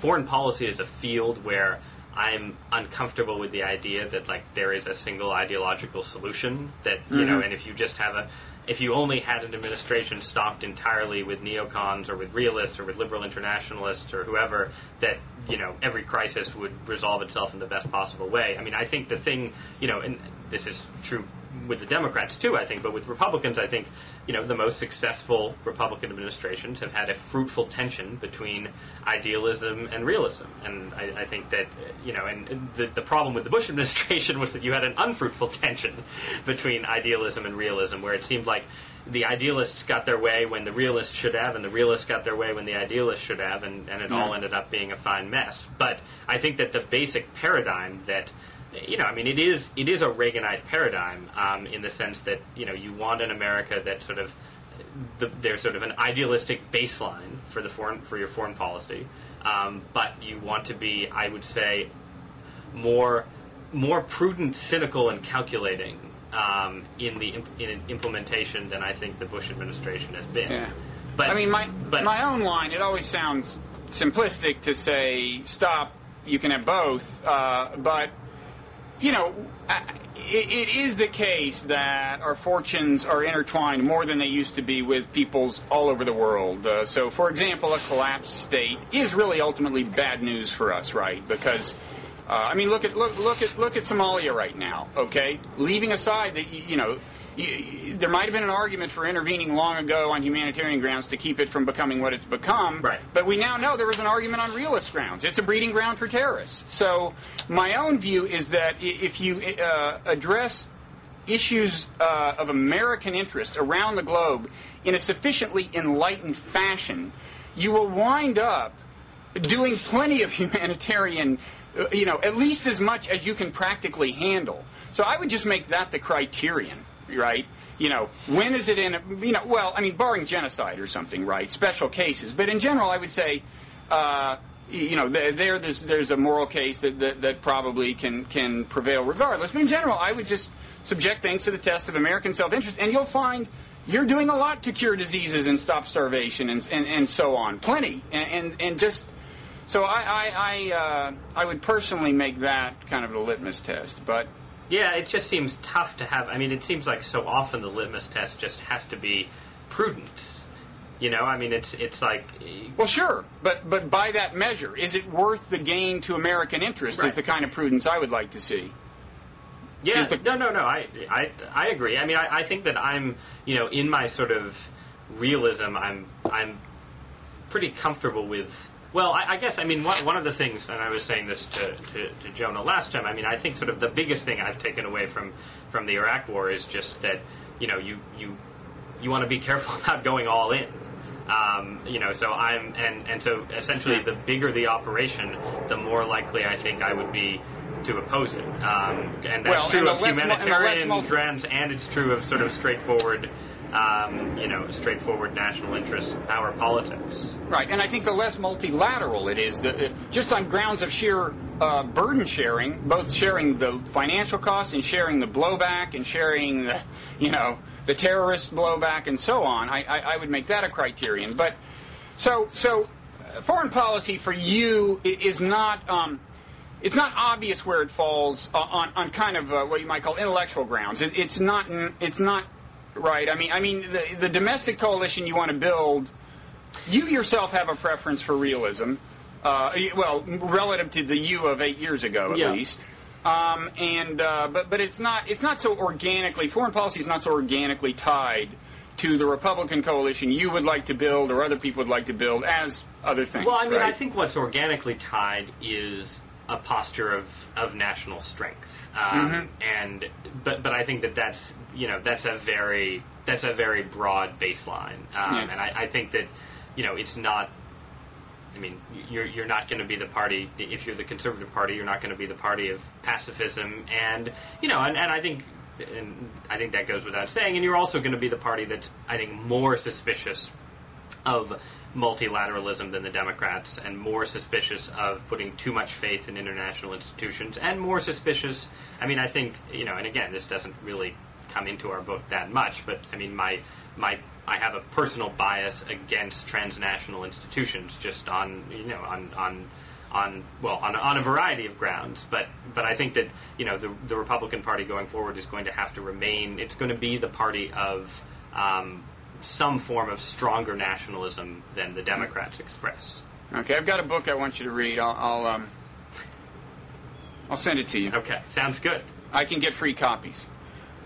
foreign policy is a field where I'm uncomfortable with the idea that like there is a single ideological solution that you know, and if you just have a if you only had an administration stocked entirely with neocons or with realists or with liberal internationalists or whoever, that you know every crisis would resolve itself in the best possible way. I mean, I think the thing, you know, and this is true with the Democrats too, I think, but with Republicans, I think, you know, the most successful Republican administrations have had a fruitful tension between idealism and realism. And I, I think that, you know, and, and the, the problem with the Bush administration was that you had an unfruitful tension between idealism and realism, where it seemed like the idealists got their way when the realists should have, and the realists got their way when the idealists should have, and, and it all ended up being a fine mess. But I think that the basic paradigm that you know, I mean, it is it is a Reaganite paradigm um, in the sense that you know you want an America that sort of the, there's sort of an idealistic baseline for the foreign for your foreign policy, um, but you want to be, I would say, more more prudent, cynical, and calculating um, in the imp- in implementation than I think the Bush administration has been. Yeah. But I mean, my but my own line. It always sounds simplistic to say stop. You can have both, uh, but you know, it, it is the case that our fortunes are intertwined more than they used to be with peoples all over the world. Uh, so, for example, a collapsed state is really ultimately bad news for us, right? Because uh, I mean, look at look look at look at Somalia right now. Okay, leaving aside that you know there might have been an argument for intervening long ago on humanitarian grounds to keep it from becoming what it's become. Right. But we now know there was an argument on realist grounds. It's a breeding ground for terrorists. So my own view is that if you uh, address issues uh, of American interest around the globe in a sufficiently enlightened fashion, you will wind up doing plenty of humanitarian, uh, you know, at least as much as you can practically handle. So I would just make that the criterion right? You know, when is it in? A, you know, well, I mean, barring genocide or something, right? Special cases, but in general, I would say, uh, you know, there there's there's a moral case that, that that probably can can prevail regardless. But in general, I would just subject things to the test of American self-interest, and you'll find you're doing a lot to cure diseases and stop starvation and and, and so on, plenty, and and, and just. So I I I, uh, I would personally make that kind of a litmus test, but yeah, it just seems tough to have. I mean, it seems like so often the litmus test just has to be prudence. You know, I mean, it's it's like. Eh, well, sure, but but by that measure, is it worth the gain to American interest? Right. Is the kind of prudence I would like to see. Yeah, the, no, no, no. I, I, I agree. I mean, I, I think that I'm, you know, in my sort of realism, I'm, I'm pretty comfortable with well, I, I, guess I mean one, one of the things, and I was saying this to, to, to, Jonah last time. I mean, I think sort of the biggest thing I've taken away from from the Iraq War is just that you know you you you want to be careful about going all in. Um, you know, so I'm and and so essentially, the bigger the operation, the more likely I think I would be to oppose it. Um, and that's well, true and of humanitarian mo- trends, and it's true of sort of straightforward um, you know, straightforward national interest power politics. Right, and I think the less multilateral it is, the, uh, just on grounds of sheer uh, burden sharing, both sharing the financial costs and sharing the blowback and sharing, the, you know, the terrorist blowback and so on, I, I, I would make that a criterion. But so so, uh, foreign policy for you is not. Um, it's not obvious where it falls uh, on, on kind of uh, what you might call intellectual grounds. It, it's not. It's not Right. I mean, I mean, the, the domestic coalition you want to build, you yourself have a preference for realism. Uh, well, relative to the you of eight years ago, at yeah. least. Um, and uh, but but it's not it's not so organically foreign policy is not so organically tied to the Republican coalition you would like to build or other people would like to build as other things. Well, I mean, right? I think what's organically tied is a posture of, of national strength. Um, mm-hmm. And but but I think that that's you know that's a very that's a very broad baseline, um, yeah. and I, I think that you know it's not I mean, you're you're not going to be the party if you're the conservative party. You're not going to be the party of pacifism, and you know, and, and I think, and I think that goes without saying. And you're also going to be the party that's I think more suspicious of multilateralism than the Democrats, and more suspicious of putting too much faith in international institutions, and more suspicious. I mean, I think you know, and again, this doesn't really come into our book that much, but I mean, my my I have a personal bias against transnational institutions, just on you know on on on well on, on a variety of grounds. But but I think that you know the the Republican Party going forward is going to have to remain. It's going to be the party of um, some form of stronger nationalism than the Democrats express. Okay, I've got a book I want you to read. I'll I'll, um, I'll send it to you. Okay, sounds good. I can get free copies.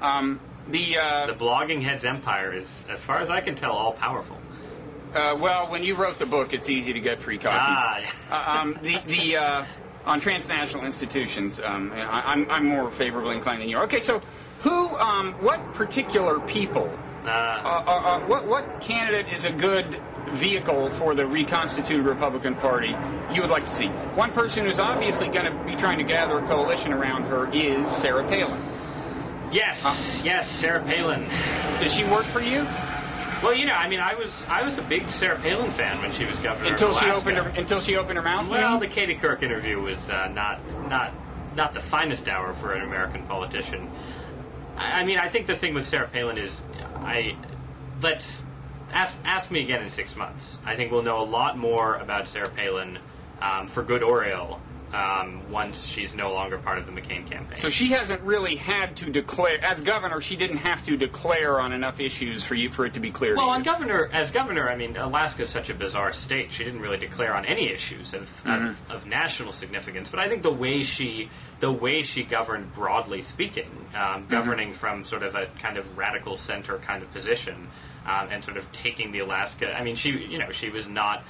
Um, the uh, the blogging head's empire is, as far as I can tell, all powerful. Uh, well, when you wrote the book, it's easy to get free copies. Ah, yeah. uh, um, the the uh, on transnational institutions, um, I, am I'm, I'm more favorably inclined than you are. Okay, so who, um, what particular people uh, uh, uh, uh, what, what candidate is a good vehicle for the reconstituted Republican Party you would like to see? One person who's obviously going to be trying to gather a coalition around her is Sarah Palin. Yes, uh, yes, Sarah Palin. Does she work for you? Well, you know, I mean, I was I was a big Sarah Palin fan when she was governor. Until she opened her until she opened her mouth. Well, the Katie Couric interview was uh, not not not the finest hour for an American politician. I mean, I think the thing with Sarah Palin is, I let's ask ask me again in six months. I think we'll know a lot more about Sarah Palin, um, for good or ill, um, once she's no longer part of the McCain campaign. So she hasn't really had to declare, as governor, she didn't have to declare on enough issues for you for it to be clear. Well, to on you. governor, as governor, I mean, Alaska is such a bizarre state. She didn't really declare on any issues of, Mm-hmm. of, of national significance. But I think the way she, the way she governed, broadly speaking, um, Mm-hmm. governing from sort of a kind of radical center kind of position, um, and sort of taking the Alaska. I mean, she, you know, she was not.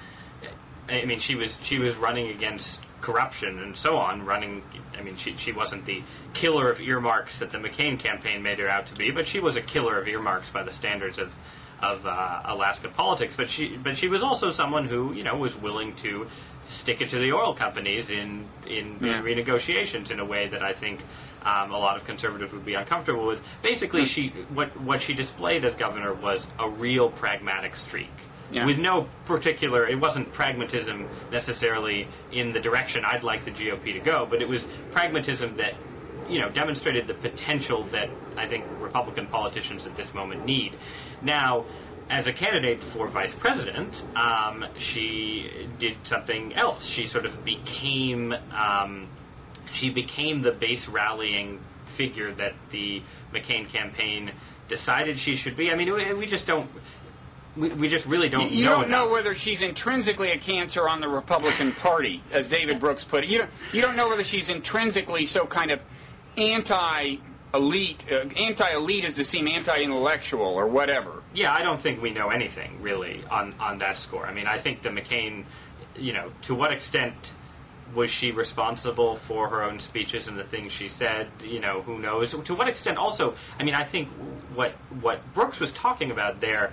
I mean, she was she was running against corruption and so on. Running, I mean, she she wasn't the killer of earmarks that the McCain campaign made her out to be, but she was a killer of earmarks by the standards of of uh, Alaska politics. But she but she was also someone who you know was willing to stick it to the oil companies in in, Yeah. in renegotiations in a way that I think. Um, a lot of conservatives would be uncomfortable with. Basically, she what what she displayed as governor was a real pragmatic streak Yeah. with no particular it wasn't pragmatism necessarily in the direction I'd like the GOP to go, but it was pragmatism that you know demonstrated the potential that I think Republican politicians at this moment need. Now, as a candidate for vice president, um, she did something else. She sort of became um, she became the base rallying figure that the McCain campaign decided she should be. I mean, we, we just don't. We, we just really don't you know don't know enough. whether she's intrinsically a cancer on the Republican Party, as David Brooks put it. You don't, you don't know whether she's intrinsically so kind of anti-elite, uh, anti-elite is to seem anti-intellectual or whatever. Yeah, I don't think we know anything really on on that score. I mean, I think the McCain, you know, to what extent was she responsible for her own speeches and the things she said? You know, who knows? To what extent? Also, I mean, I think what what Brooks was talking about there.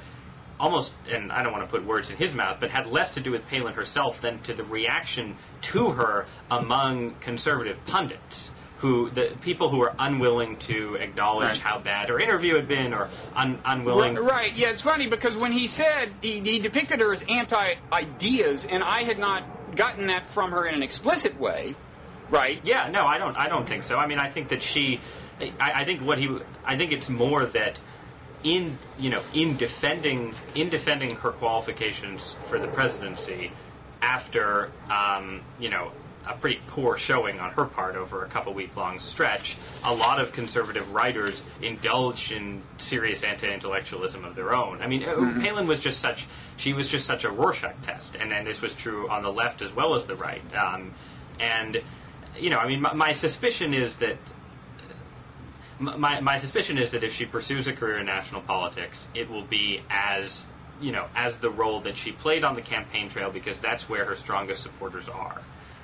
Almost, and I don't want to put words in his mouth, but had less to do with Palin herself than to the reaction to her among conservative pundits who the people who are unwilling to acknowledge Right. how bad her interview had been or un, unwilling Right, right. Yeah, it's funny because when he said he, he depicted her as anti-ideas, and I had not gotten that from her in an explicit way. Right. Yeah, no, I don't. I don't think so. I mean, I think that she. I, I think what he. I think it's more that in you know in defending in defending her qualifications for the presidency after um, you know a pretty poor showing on her part over a couple week long stretch, a lot of conservative writers indulged in serious anti-intellectualism of their own. I mean, uh Palin was just such she was just such a Rorschach test, and and this was true on the left as well as the right. Um, and you know, I mean, my, my suspicion is that my, my suspicion is that if she pursues a career in national politics, it will be as you know as the role that she played on the campaign trail because that's where her strongest supporters are.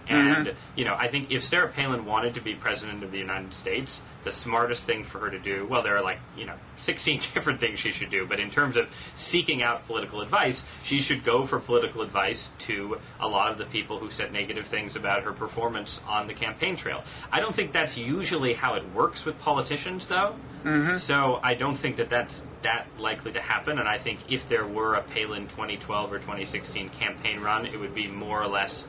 Mm-hmm. And you know, I think if Sarah Palin wanted to be president of the United States, the smartest thing for her to do, well, there are like you know, 16 different things she should do, but in terms of seeking out political advice, she should go for political advice to a lot of the people who said negative things about her performance on the campaign trail. I don't think that's usually how it works with politicians, though. Mm-hmm. So I don't think that that's that likely to happen. And I think if there were a Palin 2012 or 2016 campaign run, it would be more or less,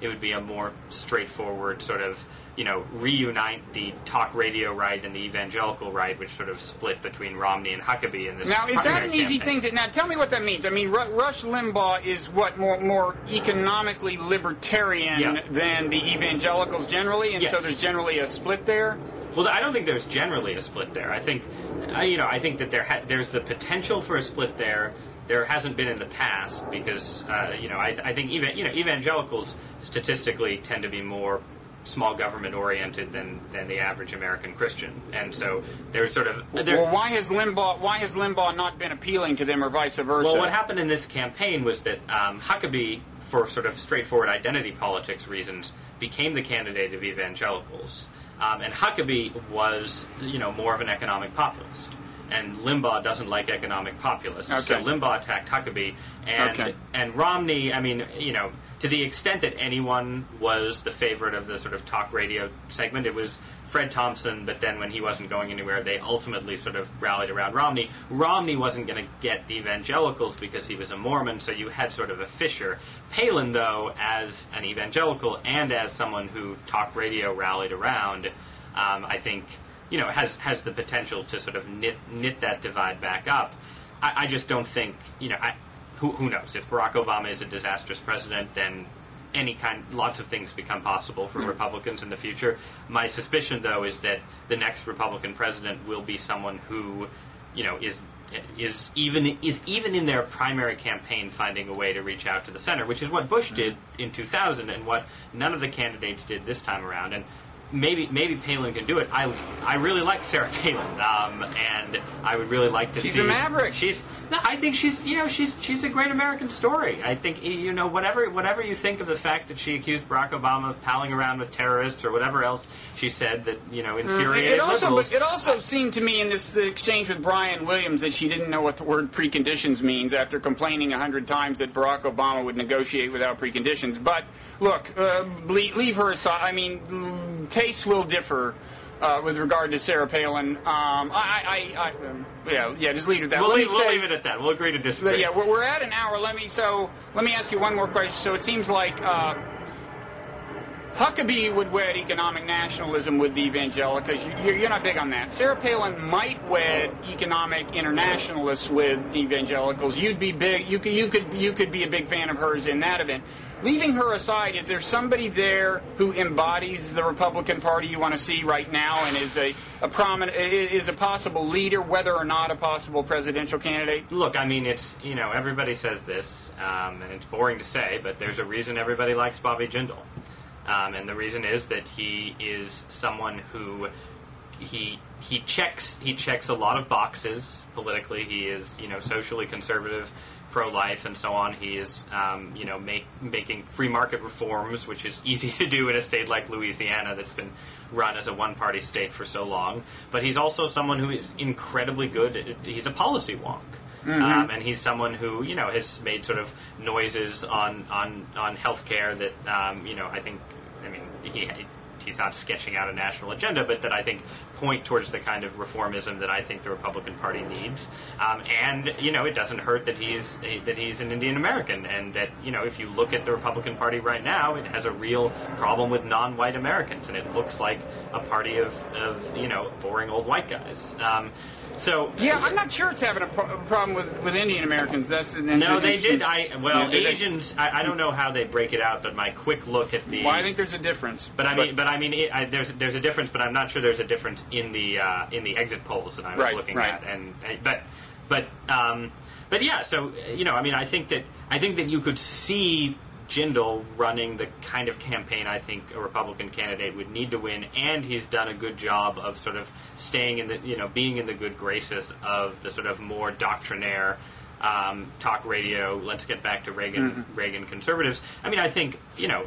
it would be a more straightforward sort of, you know, reunite the talk radio right and the evangelical right, which sort of split between Romney and Huckabee in this. Now, is that an easy campaign. thing to? Now, tell me what that means. I mean, Ru- Rush Limbaugh is what more more economically libertarian Yeah. than the evangelicals generally, and so there's generally a split there. Well, I don't think there's generally a split there. I think, I, you know, I think that there ha- there's the potential for a split there. There hasn't been in the past because, uh, you know, I, I think even you know evangelicals statistically tend to be more small government oriented than than the average American Christian, and so there's sort of there, Well, why has Limbaugh why has Limbaugh not been appealing to them, or vice versa? Well, what happened in this campaign was that um, Huckabee, for sort of straightforward identity politics reasons, became the candidate of evangelicals, um, and Huckabee was, you know, more of an economic populist. And Limbaugh doesn't like economic populists, so Limbaugh attacked Huckabee, and Okay. and Romney. I mean, you know, to the extent that anyone was the favorite of the sort of talk radio segment, it was Fred Thompson. But then when he wasn't going anywhere, they ultimately sort of rallied around Romney. Romney wasn't going to get the evangelicals because he was a Mormon, so you had sort of a fissure. Palin, though, as an evangelical and as someone who talk radio rallied around, um, I think you know has has the potential to sort of knit knit that divide back up. I, I just don't think you know. I, who, who knows if Barack Obama is a disastrous president, then any kind, lots of things become possible for hmm. Republicans in the future. My suspicion, though, is that the next Republican president will be someone who, you know, is is even is even in their primary campaign finding a way to reach out to the center, which is what Bush hmm. did in 2000 and what none of the candidates did this time around. And maybe maybe Palin can do it. I I really like Sarah Palin, um, and I would really like to she's see. a maverick. She's no, I think she's you know she's she's a great American story. I think you know whatever whatever you think of the fact that she accused Barack Obama of palling around with terrorists or whatever else she said that you know infuriated It also, liberals. it also seemed to me in this the exchange with Brian Williams that she didn't know what the word preconditions means after complaining a hundred times that Barack Obama would negotiate without preconditions. But look, uh, leave, leave her aside. I mean, tastes will differ. Uh, with regard to Sarah Palin, um, I, I, I um, yeah, yeah, just leave it at that. we'll, leave, we'll leave it at that. We'll agree to disagree. yeah, we're, we're at an hour. Let me so let me ask you one more question. So it seems like uh, Huckabee would wed economic nationalism with the evangelicals. You- You're, not big on that. Sarah Palin might wed economic internationalists with evangelicals. You'd be big. You could you could you could be a big fan of hers in that event. Leaving her aside, is there somebody there who embodies the Republican Party you want to see right now and is a, a prominent is a possible leader, whether or not a possible presidential candidate? Look, I mean, it's you know everybody says this, um, and it's boring to say, but there's a reason everybody likes Bobby Jindal, um, and the reason is that he is someone who he he checks he checks a lot of boxes politically. He is you know socially conservative, pro life, and so on. He is um, you know make, making free market reforms, which is easy to do in a state like Louisiana that's been run as a one party state for so long. But he's also someone who is incredibly good. At, he's a policy wonk. Um, and he's someone who you know has made sort of noises on on on healthcare that um, you know I think he he's not sketching out a national agenda, but that I think point towards the kind of reformism that I think the Republican Party needs. Um, and you know, it doesn't hurt that he's that he's an Indian American, and that you know, if you look at the Republican Party right now, it has a real problem with non-white Americans, and it looks like a party of, of you know boring old white guys. Um, so Yeah, I'm not sure it's having a, pro- problem with, with Indian Americans. That's an no, they did. I well, did? Asians. I, I don't know how they break it out, but my quick look at the. Well, I think there's a difference. But I mean, but I mean, it, I, there's there's a difference, but I'm not sure there's a difference in the uh, in the exit polls that I was Right, looking right. at. And uh, but but um, but yeah, so you know, I mean, I think that I think that you could see Jindal running the kind of campaign I think a Republican candidate would need to win, and he's done a good job of sort of staying in the you know being in the good graces of the sort of more doctrinaire. Um, talk radio. Let's get back to Reagan. Mm-hmm. Reagan conservatives. I mean, I think you know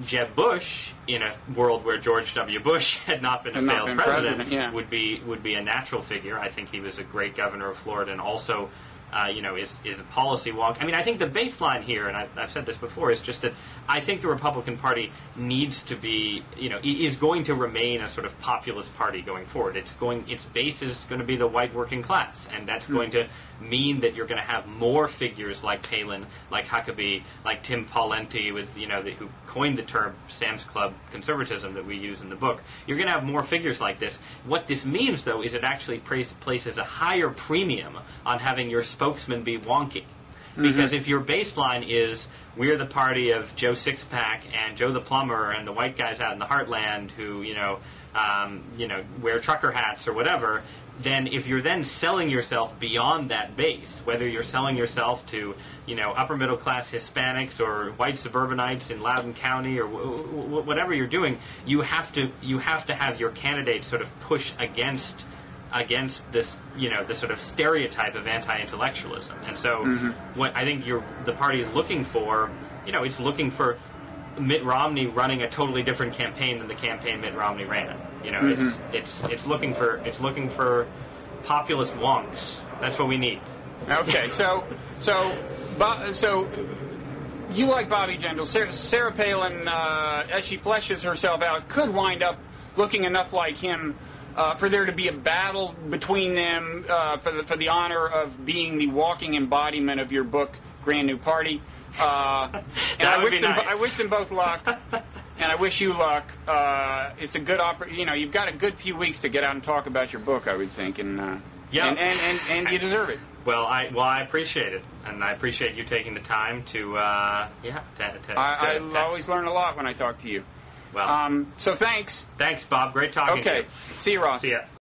Jeb Bush in a world where George W. Bush had not been Had a failed been president, president, yeah. would be would be a natural figure. I think he was a great governor of Florida, and also, uh, you know, is is a policy wonk. I mean, I think the baseline here, and I've, I've said this before, is just that I think the Republican Party needs to be, you know, is going to remain a sort of populist party going forward. It's going, its base is going to be the white working class, and that's Hmm. going to mean that you're going to have more figures like Palin, like Huckabee, like Tim Pawlenty, with you know, the, who coined the term Sam's Club conservatism that we use in the book. You're going to have more figures like this. What this means, though, is it actually place, places a higher premium on having your spokesman be wonky. Because if your baseline is we're the party of Joe Sixpack and Joe the plumber and the white guys out in the heartland who you know um, you know wear trucker hats or whatever, then if you're then selling yourself beyond that base, whether you're selling yourself to you know upper middle class Hispanics or white suburbanites in Loudoun County or w- w- whatever you're doing, you have to you have to have your candidate sort of push against against this, you know, the sort of stereotype of anti-intellectualism. And so, what I think you're, the party is looking for, you know, it's looking for Mitt Romney running a totally different campaign than the campaign Mitt Romney ran. You know, it's it's it's looking for it's looking for populist wonks. That's what we need. Okay, so so so you like Bobby Jindal. Sarah, Sarah Palin, uh, as she fleshes herself out, could wind up looking enough like him uh, for there to be a battle between them uh, for, the, for the honor of being the walking embodiment of your book, Grand New Party. Uh, and I wish, them, nice. I wish them both luck, and I wish you luck. Uh, it's a good opportunity. You know, you've got a good few weeks to get out and talk about your book, I would think, and uh, yeah, and, and, and, and you deserve it. Well, I well I appreciate it, and I appreciate you taking the time to uh, yeah. To, to, I, to, I always learn a lot when I talk to you. Well, Um, so thanks. Thanks, Bob. Great talking okay. to you. Okay. See you, Ross. See ya.